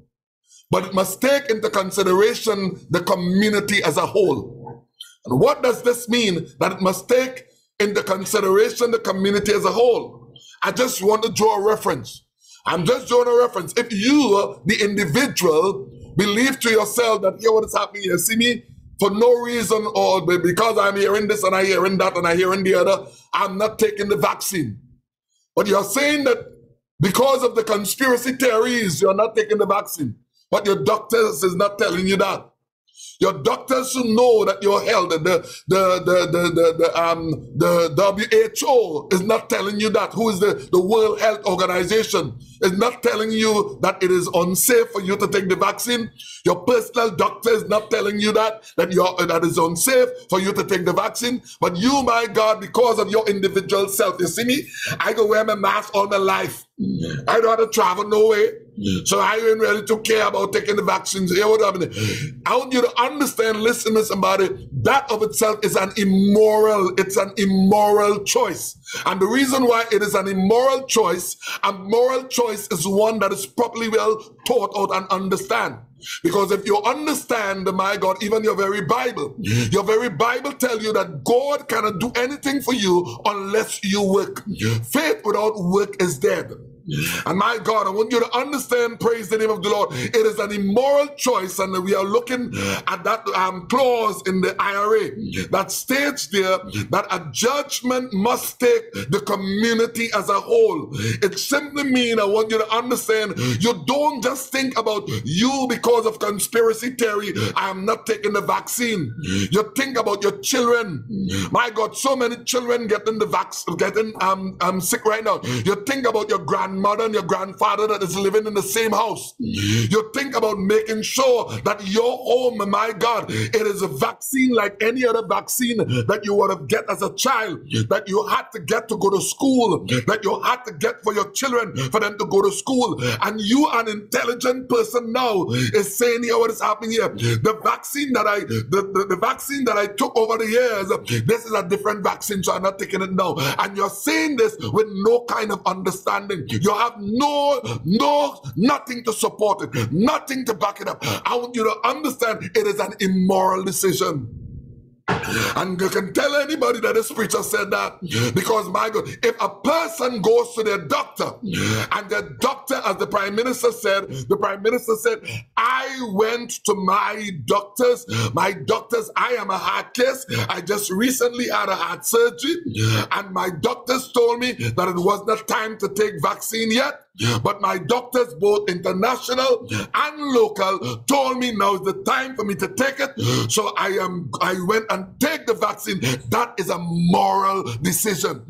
but it must take into consideration the community as a whole. And what does this mean? That it must take into consideration the community as a whole. I just want to draw a reference. I'm just drawing a reference. If you, the individual, believe to yourself that here what is happening here, see me for no reason or because I'm hearing this and I'm hearing that and I'm hearing the other, I'm not taking the vaccine. But you're saying that because of the conspiracy theories, you're not taking the vaccine. But your doctors is not telling you that. Your doctors should know that your health, the the the the the, the um the WHO is not telling you that. Who is the the World Health Organization is not telling you that it is unsafe for you to take the vaccine. Your personal doctor is not telling you that that you're that is unsafe for you to take the vaccine. But you, my God, because of your individual self, you see me, I go wear my mask all my life. I don't have to travel no way. Mm. So I ain't really to care about taking the vaccines. Here what happened. Mm. I want you to understand, listen to somebody, that of itself is an immoral, it's an immoral choice. And the reason why it is an immoral choice, a moral choice is one that is properly well taught out and understand. Because if you understand, my God, even your very Bible, mm. your very Bible tell you that God cannot do anything for you unless you work. Faith without work is dead. And my God, I want you to understand, praise the name of the Lord. It is an immoral choice, and we are looking at that um, clause in the IRA that states there that a judgment must take the community as a whole. It simply means, I want you to understand, you don't just think about you because of conspiracy theory. I am not taking the vaccine. You think about your children. My God, so many children getting the vaccine, getting um, um sick right now. You think about your grand grandmother and your grandfather that is living in the same house. You think about making sure that your home, my God, it is a vaccine like any other vaccine that you would have get as a child, that you had to get to go to school, that you had to get for your children for them to go to school. And you, an intelligent person now, is saying here what is happening here. The vaccine that I, the, the, the vaccine that I took over the years, this is a different vaccine, so I'm not taking it now. And you're saying this with no kind of understanding. You have no, no, nothing to support it, nothing to back it up. I want you to understand it is an immoral decision. And you can tell anybody that this preacher said that because, my God, if a person goes to their doctor and the doctor, as the prime minister said, the prime minister said, I went to my doctors, my doctors, I am a heart case. I just recently had a heart surgery, and my doctors told me that it was not time to take vaccine yet. But my doctors, both international and local, told me now is the time for me to take it. So I am I went and take the vaccine. That is a moral decision.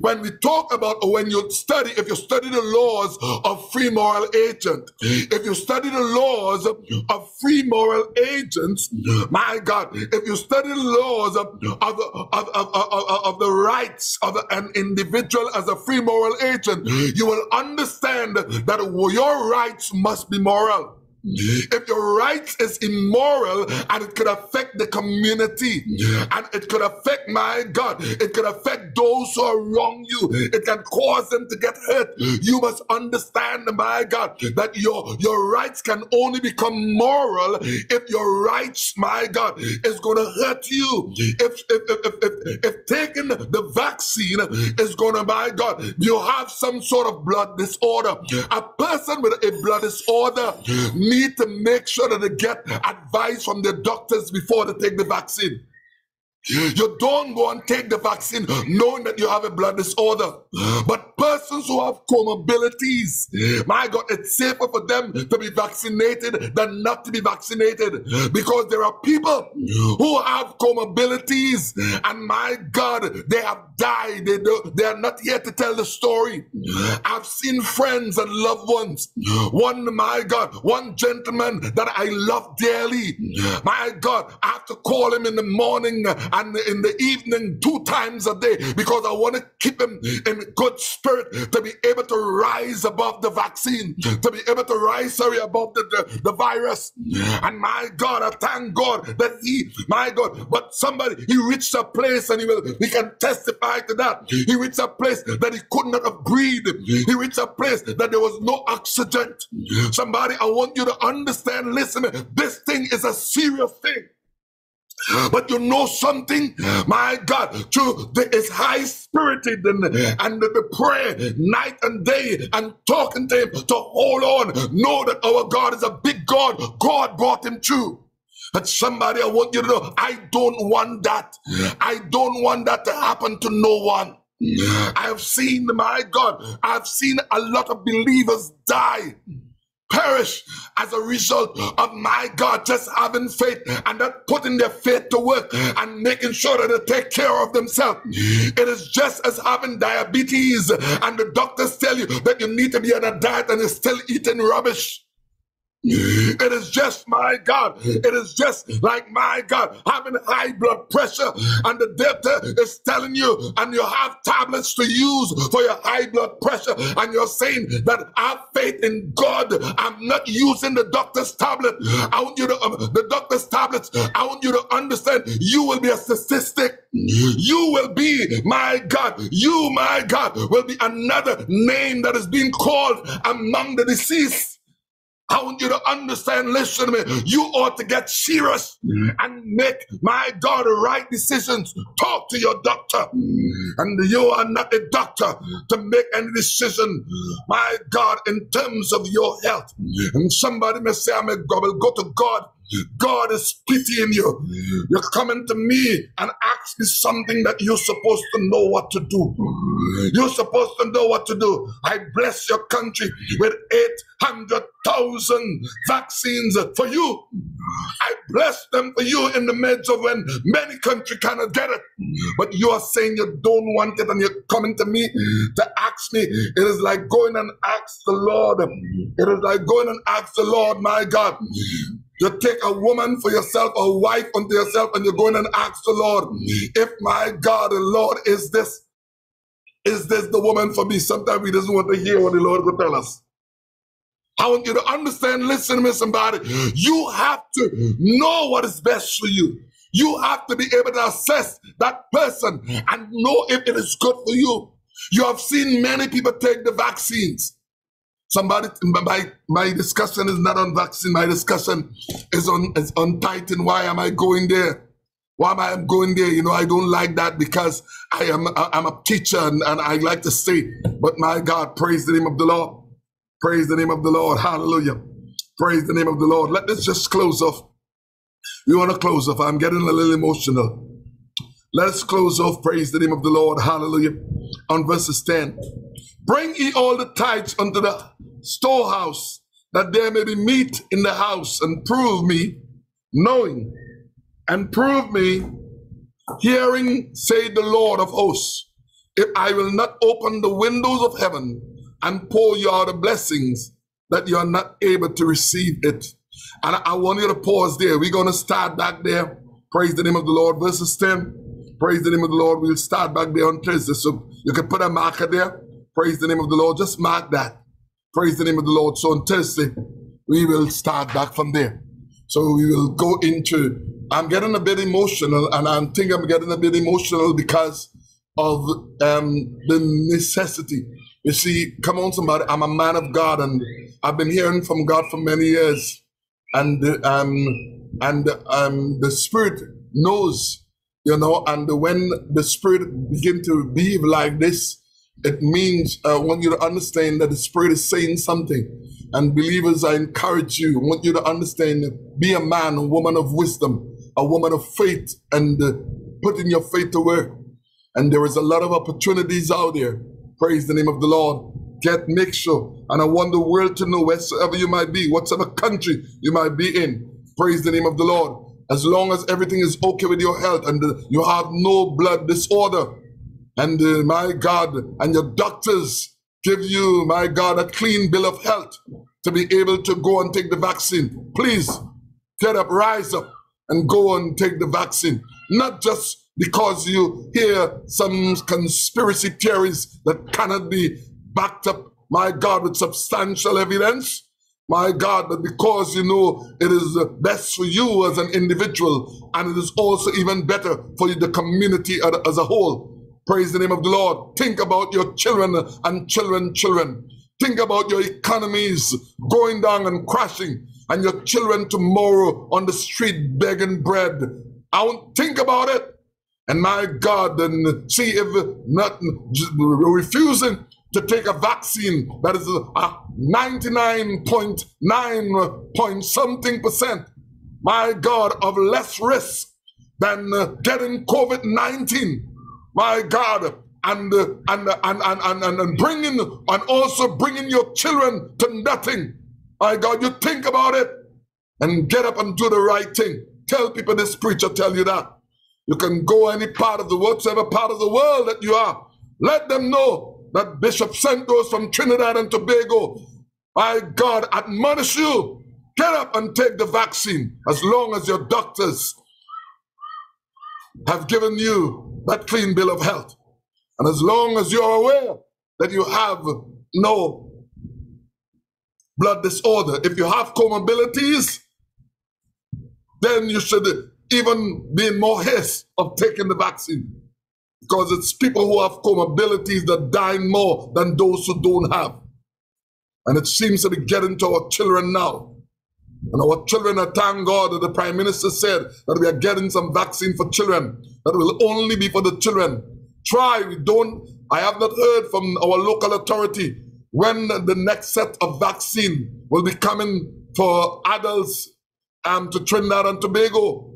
When we talk about when you study, if you study the laws of free moral agent, if you study the laws of free moral agents, my God, if you study the laws of, of, of, of, of, of the rights of an individual as a free moral agent, you will understand that your rights must be moral. If your rights is immoral and it could affect the community and it could affect my God, it could affect those who are wrong you, it can cause them to get hurt. You must understand, my God, that your your rights can only become moral if your rights, my God, is going to hurt you. If if if, if, if, if taking the vaccine is going to, my God, you have some sort of blood disorder. A person with a blood disorder need to make sure that they get advice from their doctors before they take the vaccine. You don't go and take the vaccine knowing that you have a blood disorder. But persons who have comorbidities, my God, it's safer for them to be vaccinated than not to be vaccinated because there are people who have comorbidities and my God, they have died. They, do, they are not here to tell the story. I've seen friends and loved ones. One, my God, one gentleman that I love dearly. My God, I have to call him in the morning and in the evening two times a day because I want to keep him in good spirit to be able to rise above the vaccine, to be able to rise, sorry, above the, the, the virus. And my God, I thank God that he, my God, but somebody, he reached a place and he will, he can testify to that. He reached a place that he could not have breathed. He reached a place that there was no oxygen. Somebody, I want you to understand, listen, this thing is a serious thing. But you know something, my God, to the, is high spirited and, and the prayer night and day and talking to him to hold on. Know that our God is a big God. God brought him through. But somebody, I want you to know, I don't want that. I don't want that to happen to no one. I have seen, my God, I've seen a lot of believers die perish as a result of my God just having faith and not putting their faith to work and making sure that they take care of themselves. It is just as having diabetes and the doctors tell you that you need to be on a diet and you're still eating rubbish. It is just my God. It is just like my God having high blood pressure, and the doctor is telling you, and you have tablets to use for your high blood pressure, and you're saying that I have faith in God. I'm not using the doctor's tablet. I want you to um, the doctor's tablets. I want you to understand. You will be a statistic. You will be my God. You, my God, will be another name that is being called among the deceased. I want you to understand, listen to me. You ought to get serious mm. and make, my God, right decisions. Talk to your doctor. Mm. And you are not a doctor to make any decision, my God, in terms of your health. Mm. And somebody may say, I'm a God, will go to God. God is pitying you. You're coming to me and ask me something that you're supposed to know what to do. You're supposed to know what to do. I bless your country with 800,000 vaccines for you. I bless them for you in the midst of when many countries cannot get it. But you are saying you don't want it and you're coming to me to ask me. It is like going and ask the Lord. It is like going and ask the Lord, my God. You take a woman for yourself, a wife unto yourself, and you're going and ask the Lord, if my God, the Lord is this, is this the woman for me? Sometimes we doesn't want to hear what the Lord will tell us. I want you to understand, listen to me, somebody. You have to know what is best for you. You have to be able to assess that person and know if it is good for you. You have seen many people take the vaccines. Somebody, my, my discussion is not on vaccine. My discussion is on is on tithing. Why am I going there? Why am I going there? You know, I don't like that because I am I'm a teacher and, and I like to say, but my God, praise the name of the Lord. Praise the name of the Lord. Hallelujah. Praise the name of the Lord. Let us just close off. We want to close off. I'm getting a little emotional. Let's close off. Praise the name of the Lord. Hallelujah. On verses 10. Bring ye all the tithes unto the storehouse, that there may be meat in the house, and prove me, knowing, and prove me, hearing, say the Lord of hosts, if I will not open the windows of heaven and pour you out the blessings, that you are not able to receive it. And I, I want you to pause there. We're going to start back there. Praise the name of the Lord. Verses 10. Praise the name of the Lord. We'll start back there on Thursday. So you can put a marker there. Praise the name of the Lord. Just mark that. Praise the name of the Lord. So on Thursday, we will start back from there. So we will go into. I'm getting a bit emotional, and I think I'm getting a bit emotional because of um, the necessity. You see, come on, somebody. I'm a man of God, and I've been hearing from God for many years, and um, and um, the Spirit knows, you know. And when the Spirit begin to behave like this, it means uh, I want you to understand that the Spirit is saying something. And believers, I encourage you. Want you to understand. Be a man, a woman of wisdom, a woman of faith, and uh, putting your faith to work. And there is a lot of opportunities out there. Praise the name of the Lord. Get make sure. And I want the world to know wherever you might be, whatever country you might be in. Praise the name of the Lord. As long as everything is okay with your health and you have no blood disorder, and uh, my God, and your doctors give you, my God, a clean bill of health to be able to go and take the vaccine. Please get up, rise up, and go and take the vaccine. Not just because you hear some conspiracy theories that cannot be backed up, my God, with substantial evidence. My God, but because you know it is best for you as an individual, and it is also even better for the community as a whole. Praise the name of the Lord. Think about your children and children, children. Think about your economies going down and crashing, and your children tomorrow on the street begging bread. I won't think about it. And my God, then see if not refusing to take a vaccine that is a 99.9 point something percent, my God, of less risk than uh, getting COVID 19. My God, and, uh, and, uh, and, and, and, and, bringing, and also bringing your children to nothing. My God, you think about it and get up and do the right thing. Tell people this preacher tell you that. You can go any part of the whatever part of the world that you are. Let them know that Bishop St. Rose from Trinidad and Tobago, I, God, admonish you. Get up and take the vaccine as long as your doctors have given you that clean bill of health. And as long as you're aware that you have no blood disorder, if you have comorbidities, then you should even be in more haste of taking the vaccine. Because it's people who have comorbidities that die more than those who don't have. And it seems to be getting to our children now. And our children are thank God that the Prime Minister said that we are getting some vaccine for children that will only be for the children. Try, we don't, I have not heard from our local authority when the next set of vaccine will be coming for adults um, to Trinidad and Tobago.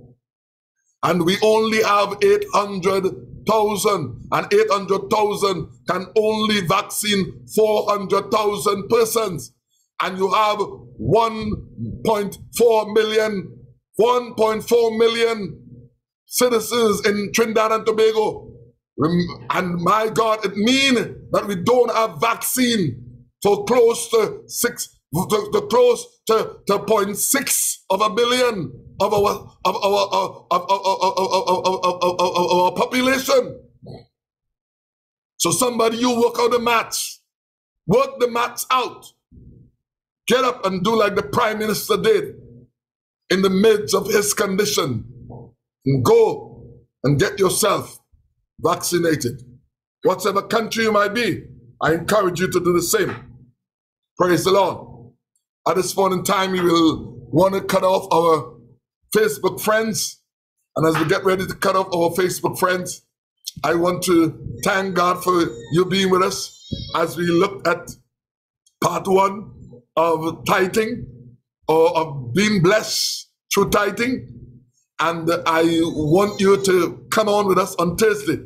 And we only have 800,000 and 800,000 can only vaccine 400,000 persons. And you have 1.4 million, 1.4 million citizens in Trinidad and Tobago. And my God, it means that we don't have vaccine for close to six, to, to close to, to 0.6 of a billion of our of our of, of, of our population. So somebody you work out the maths. Work the maths out. Get up and do like the prime minister did in the midst of his condition. And go and get yourself vaccinated. Whatever country you might be, I encourage you to do the same. Praise the Lord. At this point in time, we will want to cut off our Facebook friends. And as we get ready to cut off our Facebook friends, I want to thank God for you being with us as we look at part one of tithing or of being blessed through tithing. And I want you to come on with us on Thursday.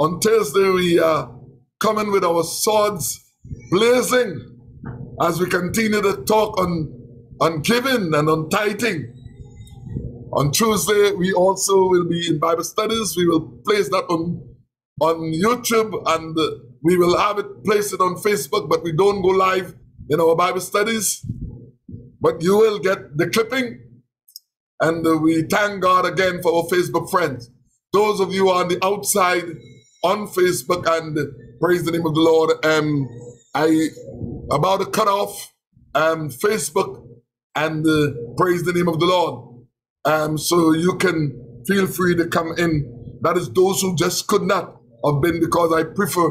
On Thursday, we are coming with our swords blazing as we continue to talk on, on giving and on tithing. On Tuesday, we also will be in Bible studies. We will place that on on YouTube and we will have it place it on Facebook, but we don't go live in our Bible studies. But you will get the clipping, and we thank God again for our Facebook friends. Those of you on the outside on Facebook and praise the name of the Lord. Um, I about to cut off um Facebook and uh, praise the name of the Lord. Um, so you can feel free to come in. That is those who just could not have been because I prefer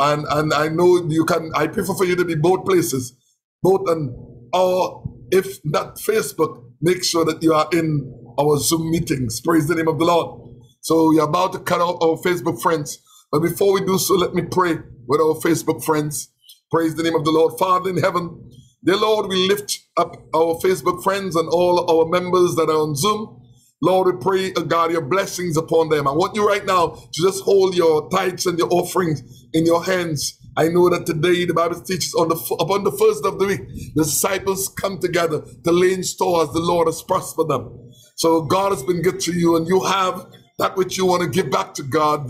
and and I know you can I prefer for you to be both places, both and or if not Facebook, make sure that you are in our Zoom meetings. Praise the name of the Lord. So we're about to cut out our Facebook friends. But before we do so, let me pray with our Facebook friends. Praise the name of the Lord. Father in heaven, dear Lord, we lift up our Facebook friends and all our members that are on Zoom. Lord, we pray, uh, God, your blessings upon them. I want you right now to just hold your tithes and your offerings in your hands. I know that today the Bible teaches on the upon the first of the week, the disciples come together to lay in store as the Lord has prospered them. So God has been good to you, and you have that which you want to give back to God.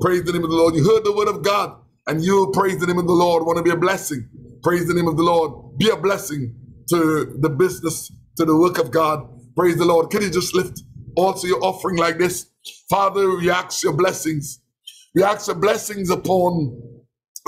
Praise the name of the Lord. You heard the word of God, and you praise the name of the Lord. Want to be a blessing. Praise the name of the Lord. Be a blessing to the business, to the work of God. Praise the Lord. Can you just lift also your offering like this? Father, we ask your blessings. We ask your blessings upon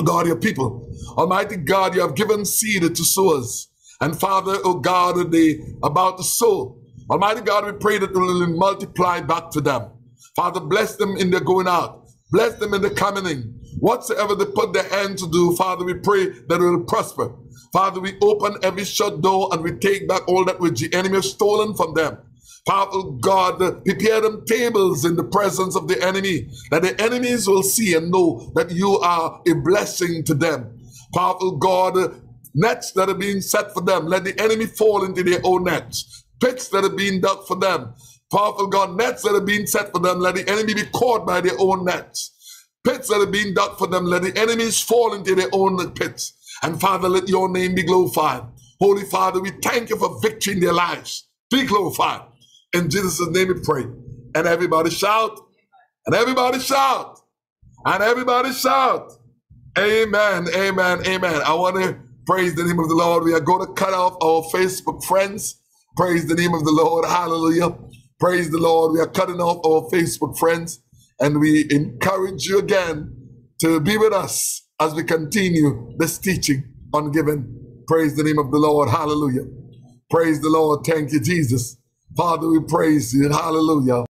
God, your people. Almighty God, you have given seed to sowers. And Father, oh God, they about to sow. Almighty God, we pray that it will multiply back to them. Father, bless them in their going out. Bless them in the coming in. Whatsoever they put their hand to do, Father, we pray that it will prosper. Father, we open every shut door and we take back all that which the enemy has stolen from them. Father God, prepare them tables in the presence of the enemy, that the enemies will see and know that you are a blessing to them. Father God, nets that are being set for them, let the enemy fall into their own nets. Pits that are being dug for them. Powerful God, nets that are being set for them, let the enemy be caught by their own nets. Pits that have been dug for them, let the enemies fall into their own pits. And Father, let your name be glorified. Holy Father, we thank you for victory in their lives. Be glorified. In Jesus' name we pray. And everybody shout. And everybody shout. And everybody shout. Amen. Amen. Amen. I want to praise the name of the Lord. We are going to cut off our Facebook friends. Praise the name of the Lord. Hallelujah. Praise the Lord. We are cutting off our Facebook friends. And we encourage you again to be with us as we continue this teaching on giving. Praise the name of the Lord. Hallelujah. Praise the Lord. Thank you, Jesus. Father, we praise you. Hallelujah.